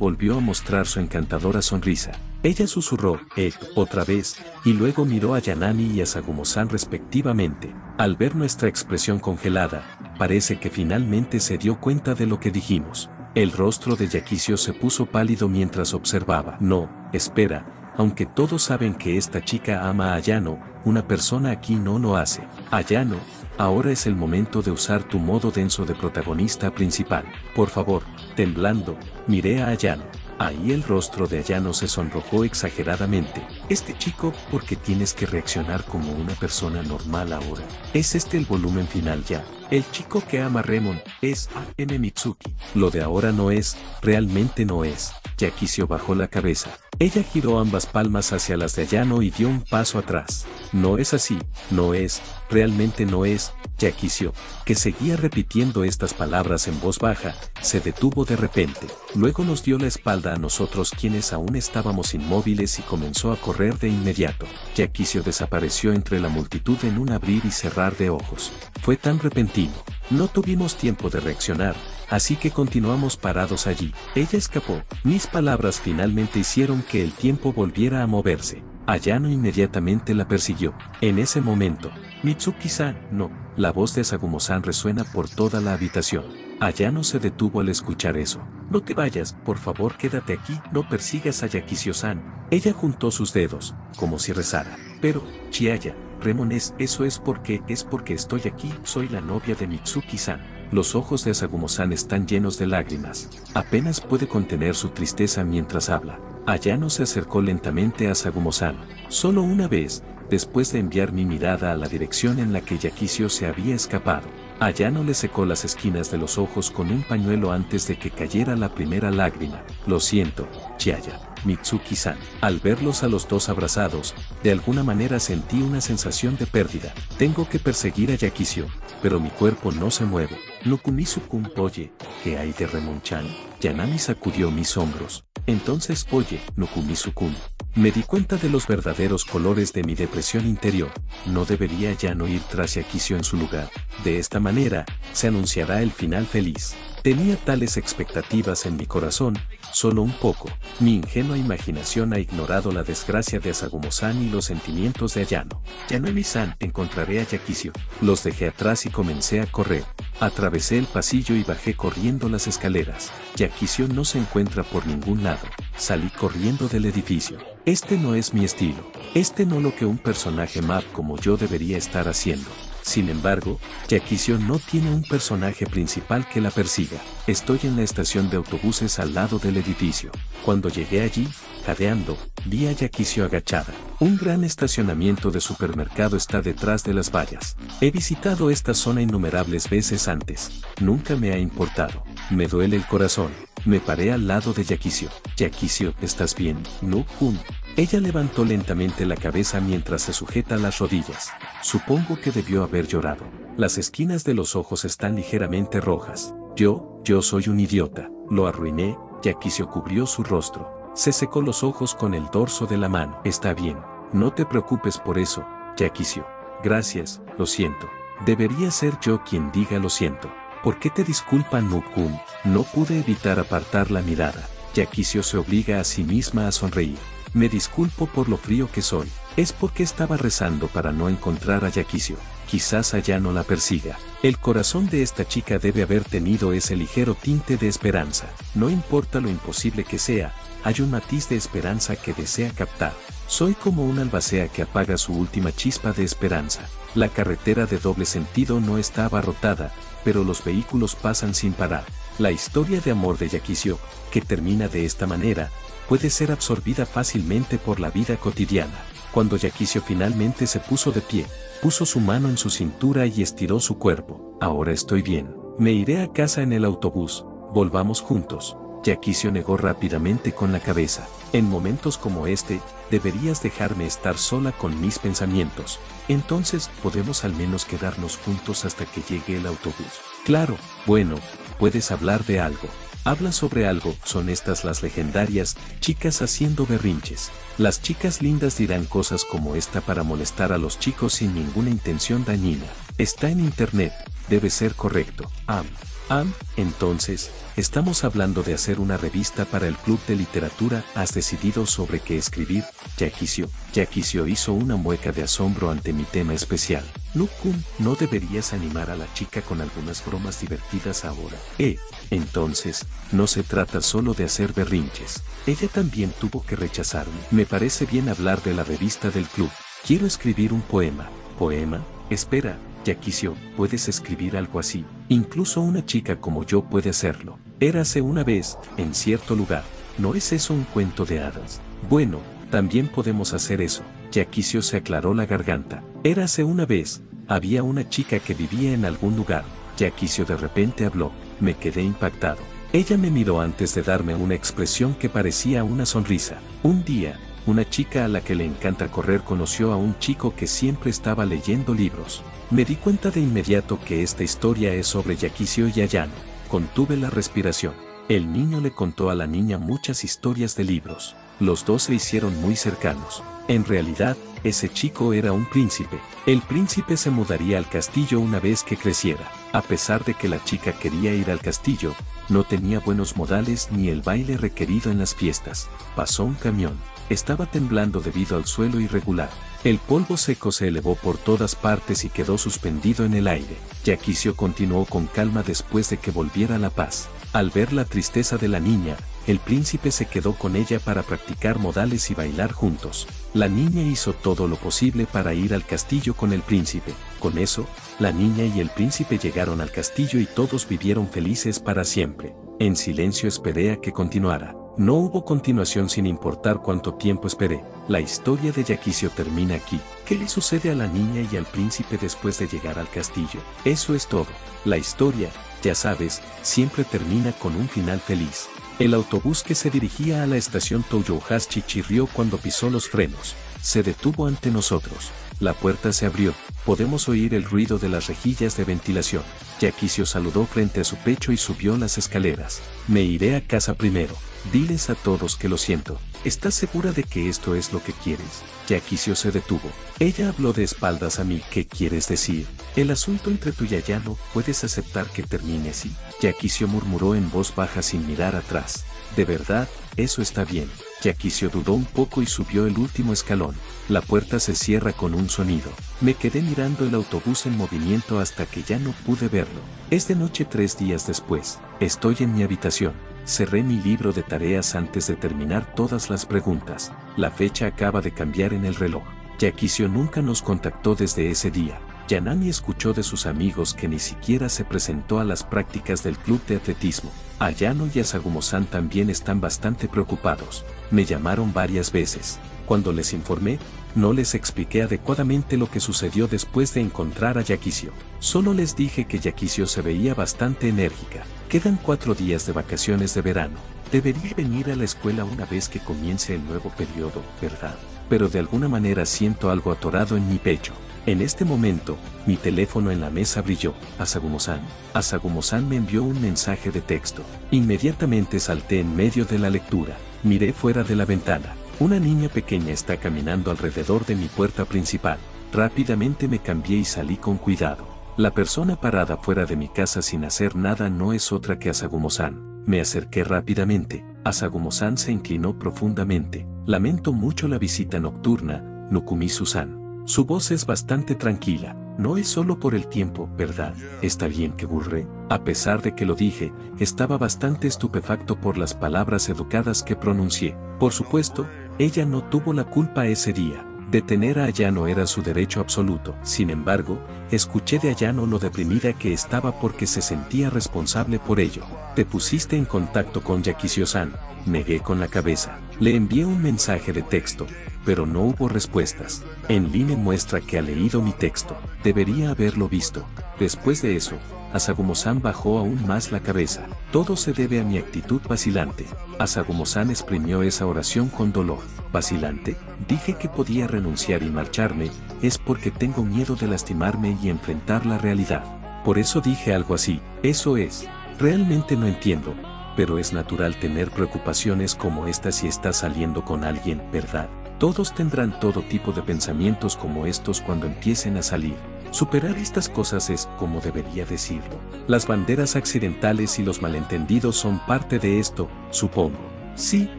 volvió a mostrar su encantadora sonrisa. Ella susurró, eh, otra vez, y luego miró a Yanami y a Sagumo-san respectivamente. Al ver nuestra expresión congelada, parece que finalmente se dio cuenta de lo que dijimos. El rostro de Yakisio se puso pálido mientras observaba. No, espera, aunque todos saben que esta chica ama a Ayano, una persona aquí no lo hace. Ayano, ahora es el momento de usar tu modo denso de protagonista principal. Por favor, temblando, miré a Ayano. Ahí el rostro de Ayano se sonrojó exageradamente. Este chico, ¿por qué tienes que reaccionar como una persona normal ahora? ¿Es este el volumen final ya? El chico que ama Remon es M. Mitsuki. Lo de ahora no es, realmente no es. Yakisio bajó la cabeza. Ella giró ambas palmas hacia las de Ayano y dio un paso atrás. No es así, no es, realmente no es, Yaquisio, que seguía repitiendo estas palabras en voz baja, se detuvo de repente. Luego nos dio la espalda a nosotros quienes aún estábamos inmóviles y comenzó a correr de inmediato. Yaquisio desapareció entre la multitud en un abrir y cerrar de ojos. Fue tan repentino. No tuvimos tiempo de reaccionar, así que continuamos parados allí. Ella escapó. Mis palabras finalmente hicieron que el tiempo volviera a moverse. Ayano inmediatamente la persiguió. En ese momento, Mitsuki-san, no, la voz de Sagumo-san resuena por toda la habitación. Ayano se detuvo al escuchar eso. No te vayas, por favor quédate aquí, no persigas a Yakisio-san. Ella juntó sus dedos, como si rezara. Pero, Chiaya, Remones, eso es porque, es porque estoy aquí, soy la novia de Mitsuki-san. Los ojos de Sagumo-san están llenos de lágrimas. Apenas puede contener su tristeza mientras habla. Ayano se acercó lentamente a Sagumo-san. Solo una vez, después de enviar mi mirada a la dirección en la que Yakisio se había escapado. Ayano le secó las esquinas de los ojos con un pañuelo antes de que cayera la primera lágrima. Lo siento, Chiaya, Mitsuki-san. Al verlos a los dos abrazados, de alguna manera sentí una sensación de pérdida. Tengo que perseguir a Yakisio, pero mi cuerpo no se mueve. Nukumisu-kun, oye, ¿qué hay de Remon-chan? Yanami sacudió mis hombros. Entonces, oye, Nukumisu-kun, me di cuenta de los verdaderos colores de mi depresión interior. No debería ya no ir tras Yakisio en su lugar. De esta manera, se anunciará el final feliz. Tenía tales expectativas en mi corazón, solo un poco. Mi ingenua imaginación ha ignorado la desgracia de Asagumo-san y los sentimientos de Ayano. Yanami-san, encontraré a Yakisio. Los dejé atrás y comencé a correr. Atravesé el pasillo y bajé corriendo las escaleras. Yakisio no se encuentra por ningún lado. Salí corriendo del edificio. Este no es mi estilo. Este no lo que un personaje map como yo debería estar haciendo. Sin embargo, Yakisio no tiene un personaje principal que la persiga. Estoy en la estación de autobuses al lado del edificio. Cuando llegué allí, jadeando, vi a Yakisio agachada. Un gran estacionamiento de supermercado está detrás de las vallas. He visitado esta zona innumerables veces antes. Nunca me ha importado. Me duele el corazón. Me paré al lado de Yakisio. Yakisio, ¿estás bien? No, Kun. Ella levantó lentamente la cabeza mientras se sujeta las rodillas. Supongo que debió haber llorado. Las esquinas de los ojos están ligeramente rojas. Yo, yo soy un idiota. Lo arruiné, Yakisio cubrió su rostro. Se secó los ojos con el dorso de la mano. Está bien. No te preocupes por eso, Yakisio. Gracias, lo siento. Debería ser yo quien diga lo siento. ¿Por qué te disculpa Nukun? No pude evitar apartar la mirada. Yakisio se obliga a sí misma a sonreír. Me disculpo por lo frío que soy. Es porque estaba rezando para no encontrar a Yakisio. Quizás allá no la persiga. El corazón de esta chica debe haber tenido ese ligero tinte de esperanza. No importa lo imposible que sea, hay un matiz de esperanza que desea captar. Soy como un albacea que apaga su última chispa de esperanza. La carretera de doble sentido no está abarrotada, pero los vehículos pasan sin parar. La historia de amor de Yakisio, que termina de esta manera, puede ser absorbida fácilmente por la vida cotidiana. Cuando Yakisio finalmente se puso de pie, puso su mano en su cintura y estiró su cuerpo. Ahora estoy bien. Me iré a casa en el autobús. Volvamos juntos. Yakisio negó rápidamente con la cabeza. En momentos como este, deberías dejarme estar sola con mis pensamientos. Entonces podemos al menos quedarnos juntos hasta que llegue el autobús. Claro, bueno, puedes hablar de algo. Habla sobre algo, son estas las legendarias, chicas haciendo berrinches. Las chicas lindas dirán cosas como esta para molestar a los chicos sin ninguna intención dañina. Está en internet, debe ser correcto. Am. Am, entonces, estamos hablando de hacer una revista para el club de literatura. ¿Has decidido sobre qué escribir? Yakisio. Yakisio hizo una mueca de asombro ante mi tema especial. Nukun, ¿no deberías animar a la chica con algunas bromas divertidas ahora? Eh, entonces, no se trata solo de hacer berrinches. Ella también tuvo que rechazarme. Me parece bien hablar de la revista del club. Quiero escribir un poema. ¿Poema? Espera, Yakisio, ¿puedes escribir algo así? Incluso una chica como yo puede hacerlo. Érase una vez, en cierto lugar. ¿No es eso un cuento de hadas? Bueno, también podemos hacer eso. Yakisio se aclaró la garganta. Érase una vez, había una chica que vivía en algún lugar. Yakisio de repente habló. Me quedé impactado. Ella me miró antes de darme una expresión que parecía una sonrisa. Un día, una chica a la que le encanta correr conoció a un chico que siempre estaba leyendo libros. Me di cuenta de inmediato que esta historia es sobre Yaquisio y Ayano. Contuve la respiración. El niño le contó a la niña muchas historias de libros. Los dos se hicieron muy cercanos. En realidad, ese chico era un príncipe. El príncipe se mudaría al castillo una vez que creciera. A pesar de que la chica quería ir al castillo, no tenía buenos modales ni el baile requerido en las fiestas. Pasó un camión. Estaba temblando debido al suelo irregular. El polvo seco se elevó por todas partes y quedó suspendido en el aire. Yaquisio continuó con calma después de que volviera la paz. Al ver la tristeza de la niña, el príncipe se quedó con ella para practicar modales y bailar juntos. La niña hizo todo lo posible para ir al castillo con el príncipe. Con eso, la niña y el príncipe llegaron al castillo y todos vivieron felices para siempre. En silencio esperé a que continuara. No hubo continuación sin importar cuánto tiempo esperé. La historia de Yaquisio termina aquí. ¿Qué le sucede a la niña y al príncipe después de llegar al castillo? Eso es todo. La historia, ya sabes, siempre termina con un final feliz. El autobús que se dirigía a la estación Toyohashi chirrió cuando pisó los frenos. Se detuvo ante nosotros. La puerta se abrió. Podemos oír el ruido de las rejillas de ventilación. Yaquisio saludó frente a su pecho y subió las escaleras. Me iré a casa primero. Diles a todos que lo siento. ¿Estás segura de que esto es lo que quieres? Yaquisio se detuvo. Ella habló de espaldas a mí. ¿Qué quieres decir? El asunto entre tú y Ayano, ¿puedes aceptar que termine así? Yaquisio murmuró en voz baja sin mirar atrás. De verdad, eso está bien. Yaquisio dudó un poco y subió el último escalón. La puerta se cierra con un sonido. Me quedé mirando el autobús en movimiento hasta que ya no pude verlo. Es de noche tres días después. Estoy en mi habitación. Cerré mi libro de tareas antes de terminar todas las preguntas. La fecha acaba de cambiar en el reloj. Yaquisio nunca nos contactó desde ese día. Yanami escuchó de sus amigos que ni siquiera se presentó a las prácticas del club de atletismo. Ayano y Asagumo-san también están bastante preocupados. Me llamaron varias veces. Cuando les informé, no les expliqué adecuadamente lo que sucedió después de encontrar a Yaquisio. Solo les dije que Yaquisio se veía bastante enérgica. Quedan cuatro días de vacaciones de verano. Debería venir a la escuela una vez que comience el nuevo periodo, ¿verdad? Pero de alguna manera siento algo atorado en mi pecho. En este momento, mi teléfono en la mesa brilló. Asagumo-san. Asagumo-san me envió un mensaje de texto. Inmediatamente salté en medio de la lectura. Miré fuera de la ventana. Una niña pequeña está caminando alrededor de mi puerta principal. Rápidamente me cambié y salí con cuidado. La persona parada fuera de mi casa sin hacer nada no es otra que Asagumo-san. Me acerqué rápidamente. Asagumo-san se inclinó profundamente. Lamento mucho la visita nocturna, Nukumi-susan. Su voz es bastante tranquila. No es solo por el tiempo, ¿verdad? Está bien que burre. A pesar de que lo dije, estaba bastante estupefacto por las palabras educadas que pronuncié. Por supuesto, ella no tuvo la culpa ese día. Detener a Ayano era su derecho absoluto. Sin embargo, escuché de Ayano lo deprimida que estaba porque se sentía responsable por ello. Te pusiste en contacto con Yakisio-san. Negué con la cabeza. Le envié un mensaje de texto, pero no hubo respuestas. En línea muestra que ha leído mi texto. Debería haberlo visto. Después de eso, Asagumo-san bajó aún más la cabeza. Todo se debe a mi actitud vacilante. Asagumo-san exprimió esa oración con dolor. ¿Vacilante? Dije que podía renunciar y marcharme, es porque tengo miedo de lastimarme y enfrentar la realidad. Por eso dije algo así, eso es. Realmente no entiendo, pero es natural tener preocupaciones como esta si estás saliendo con alguien, ¿verdad? Todos tendrán todo tipo de pensamientos como estos cuando empiecen a salir. Superar estas cosas es como debería decirlo. Las banderas accidentales y los malentendidos son parte de esto, supongo. Sí,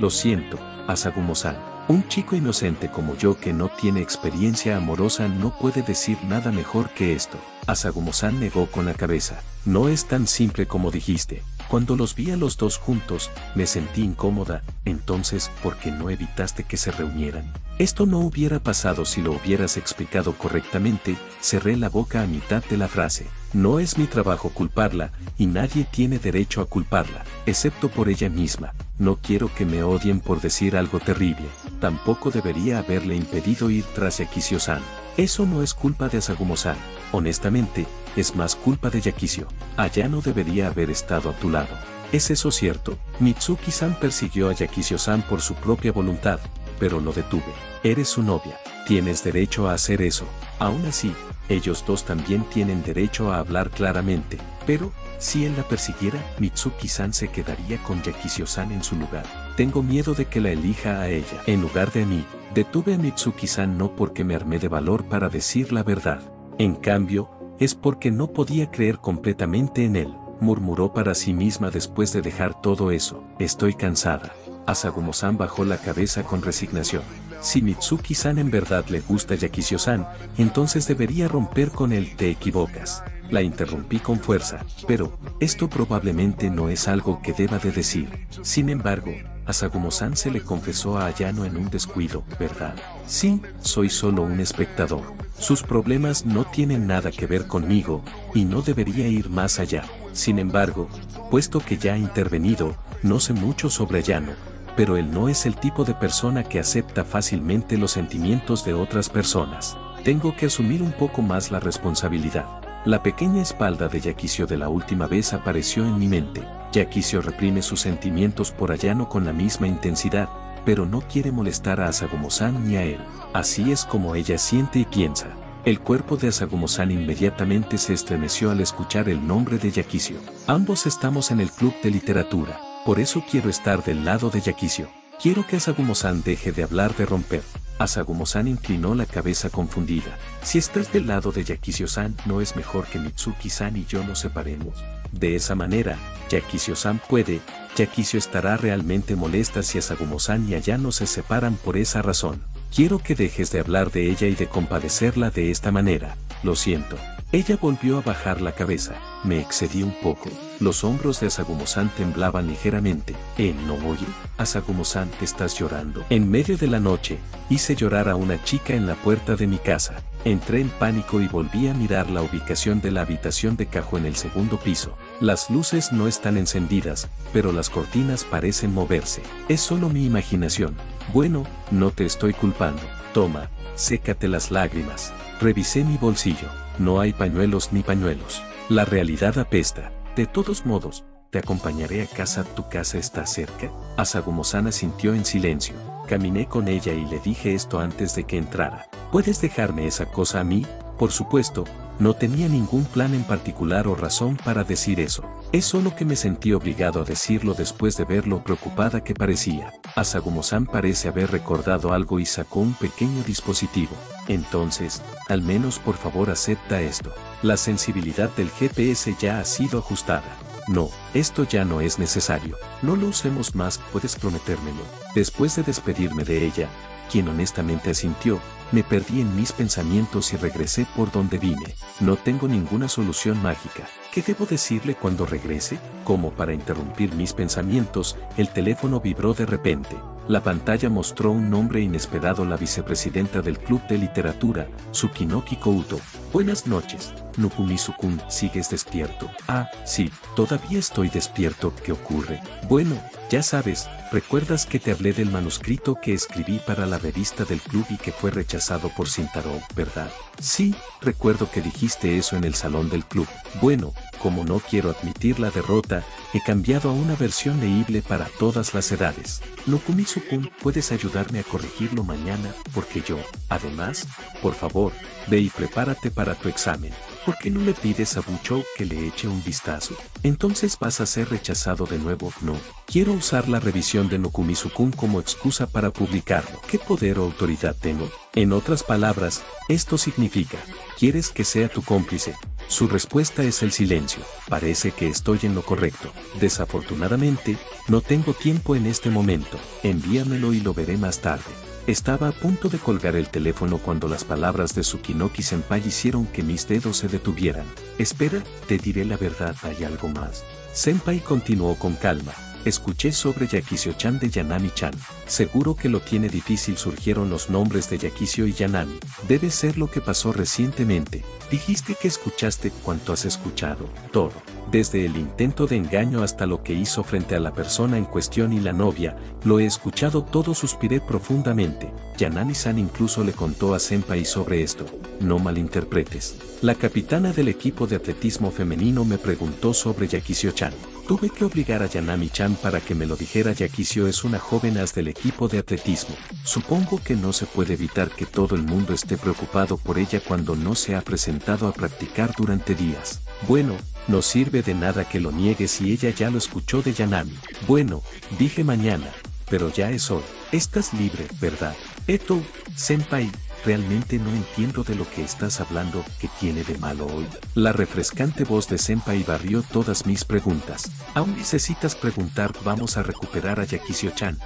lo siento, Asagumo-san. Un chico inocente como yo que no tiene experiencia amorosa no puede decir nada mejor que esto. Asagumo-san negó con la cabeza. No es tan simple como dijiste. Cuando los vi a los dos juntos, me sentí incómoda, entonces, ¿por qué no evitaste que se reunieran? Esto no hubiera pasado si lo hubieras explicado correctamente, cerré la boca a mitad de la frase. No es mi trabajo culparla, y nadie tiene derecho a culparla, excepto por ella misma. No quiero que me odien por decir algo terrible. Tampoco debería haberle impedido ir tras Yakisio-san. Eso no es culpa de Asagumo-san. Honestamente, es más culpa de Yakisio. Allá no debería haber estado a tu lado. ¿Es eso cierto? Mitsuki-san persiguió a Yakisio-san por su propia voluntad. pero lo detuve. Eres su novia, tienes derecho a hacer eso. Aún así, ellos dos también tienen derecho a hablar claramente, pero, si él la persiguiera, Mitsuki-san se quedaría con Yakisio-san en su lugar. Tengo miedo de que la elija a ella en lugar de a mí. Detuve a Mitsuki-san no porque me armé de valor para decir la verdad. En cambio, es porque no podía creer completamente en él. Murmuró para sí misma después de dejar todo eso. Estoy cansada. Asagumo-san bajó la cabeza con resignación. Si Mitsuki-san en verdad le gusta Yakisio-san, entonces debería romper con él, te equivocas. La interrumpí con fuerza, pero, esto probablemente no es algo que deba de decir. Sin embargo, Asagumo-san se le confesó a Ayano en un descuido, ¿verdad? Sí, soy solo un espectador. Sus problemas no tienen nada que ver conmigo, y no debería ir más allá. Sin embargo, puesto que ya ha intervenido, no sé mucho sobre Ayano, pero él no es el tipo de persona que acepta fácilmente los sentimientos de otras personas. Tengo que asumir un poco más la responsabilidad. La pequeña espalda de Yakisio de la última vez apareció en mi mente. Yakisio reprime sus sentimientos por Ayano con la misma intensidad, pero no quiere molestar a Asagumo-san ni a él. Así es como ella siente y piensa. El cuerpo de Asagumo-san inmediatamente se estremeció al escuchar el nombre de Yakisio. Ambos estamos en el club de literatura. Por eso quiero estar del lado de Yakisio. Quiero que Asagumo-san deje de hablar de romper. Asagumo-san inclinó la cabeza confundida. Si estás del lado de Yakisio-san, ¿no es mejor que Mitsuki-san y yo nos separemos? De esa manera, Yakisio-san puede, Yakisio estará realmente molesta si Asagumo-san y Ayano se separan por esa razón. Quiero que dejes de hablar de ella y de compadecerla de esta manera. Lo siento. Ella volvió a bajar la cabeza. Me excedí un poco. Los hombros de Asagumo-san temblaban ligeramente. ¿Eh, no oye? Asagumo-san, estás llorando. En medio de la noche, hice llorar a una chica en la puerta de mi casa. Entré en pánico y volví a mirar la ubicación de la habitación de Cajo en el segundo piso. Las luces no están encendidas, pero las cortinas parecen moverse. Es solo mi imaginación. Bueno, no te estoy culpando. Toma, sécate las lágrimas. Revisé mi bolsillo. No hay pañuelos ni pañuelos. La realidad apesta. De todos modos, te acompañaré a casa. ¿Tu casa está cerca? Asagumosana sintió en silencio. Caminé con ella y le dije esto antes de que entrara. ¿Puedes dejarme esa cosa a mí? Por supuesto, no tenía ningún plan en particular o razón para decir eso. Es solo que me sentí obligado a decirlo después de ver lo preocupada que parecía. Asagumo-san parece haber recordado algo y sacó un pequeño dispositivo. Entonces, al menos por favor acepta esto. La sensibilidad del GPS ya ha sido ajustada. No, esto ya no es necesario. No lo usemos más, puedes prometérmelo. Después de despedirme de ella, quien honestamente asintió, me perdí en mis pensamientos y regresé por donde vine. No tengo ninguna solución mágica. ¿Qué debo decirle cuando regrese? Como para interrumpir mis pensamientos, el teléfono vibró de repente. La pantalla mostró un nombre inesperado la vicepresidenta del Club de Literatura, Tsukinoki Kouto. Buenas noches, Nukumi-sukun, ¿sigues despierto? Ah, sí, todavía estoy despierto, ¿qué ocurre? Bueno, ya sabes, recuerdas que te hablé del manuscrito que escribí para la revista del club y que fue rechazado por Sintaro, ¿verdad? Sí, recuerdo que dijiste eso en el salón del club. Bueno, como no quiero admitir la derrota, he cambiado a una versión leíble para todas las edades. Nokumi-sukun, ¿puedes ayudarme a corregirlo mañana? Porque yo, además, por favor, ve y prepárate para tu examen. ¿Por qué no le pides a Buchou que le eche un vistazo? Entonces vas a ser rechazado de nuevo. No. Quiero usar la revisión de Nokumi-sukun como excusa para publicarlo. ¿Qué poder o autoridad tengo? En otras palabras, esto significa, ¿quieres que sea tu cómplice? Su respuesta es el silencio. Parece que estoy en lo correcto. Desafortunadamente, no tengo tiempo en este momento. Envíamelo y lo veré más tarde. Estaba a punto de colgar el teléfono cuando las palabras de Tsukinoki Senpai hicieron que mis dedos se detuvieran. Espera, te diré la verdad, hay algo más. Senpai continuó con calma. Escuché sobre Yakisio-chan de Yanami-chan. Seguro que lo tiene difícil surgieron los nombres de Yakisio y Yanami. Debe ser lo que pasó recientemente. Dijiste que escuchaste cuanto has escuchado. Todo. Desde el intento de engaño hasta lo que hizo frente a la persona en cuestión y la novia, lo he escuchado todo suspiré profundamente. Yanami-san incluso le contó a Senpai sobre esto. no malinterpretes. La capitana del equipo de atletismo femenino me preguntó sobre Yakisio-chan. Tuve que obligar a Yanami-chan para que me lo dijera Yakisio es una joven as del equipo de atletismo. Supongo que no se puede evitar que todo el mundo esté preocupado por ella cuando no se ha presentado a practicar durante días. Bueno, no sirve de nada que lo niegues y ella ya lo escuchó de Yanami. Bueno, dije mañana, pero ya es hoy. Estás libre, ¿verdad? Eto, senpai, realmente no entiendo de lo que estás hablando, ¿qué tiene de malo hoy? La refrescante voz de Senpai barrió todas mis preguntas. Aún necesitas preguntar, vamos a recuperar a Yakisio-chan.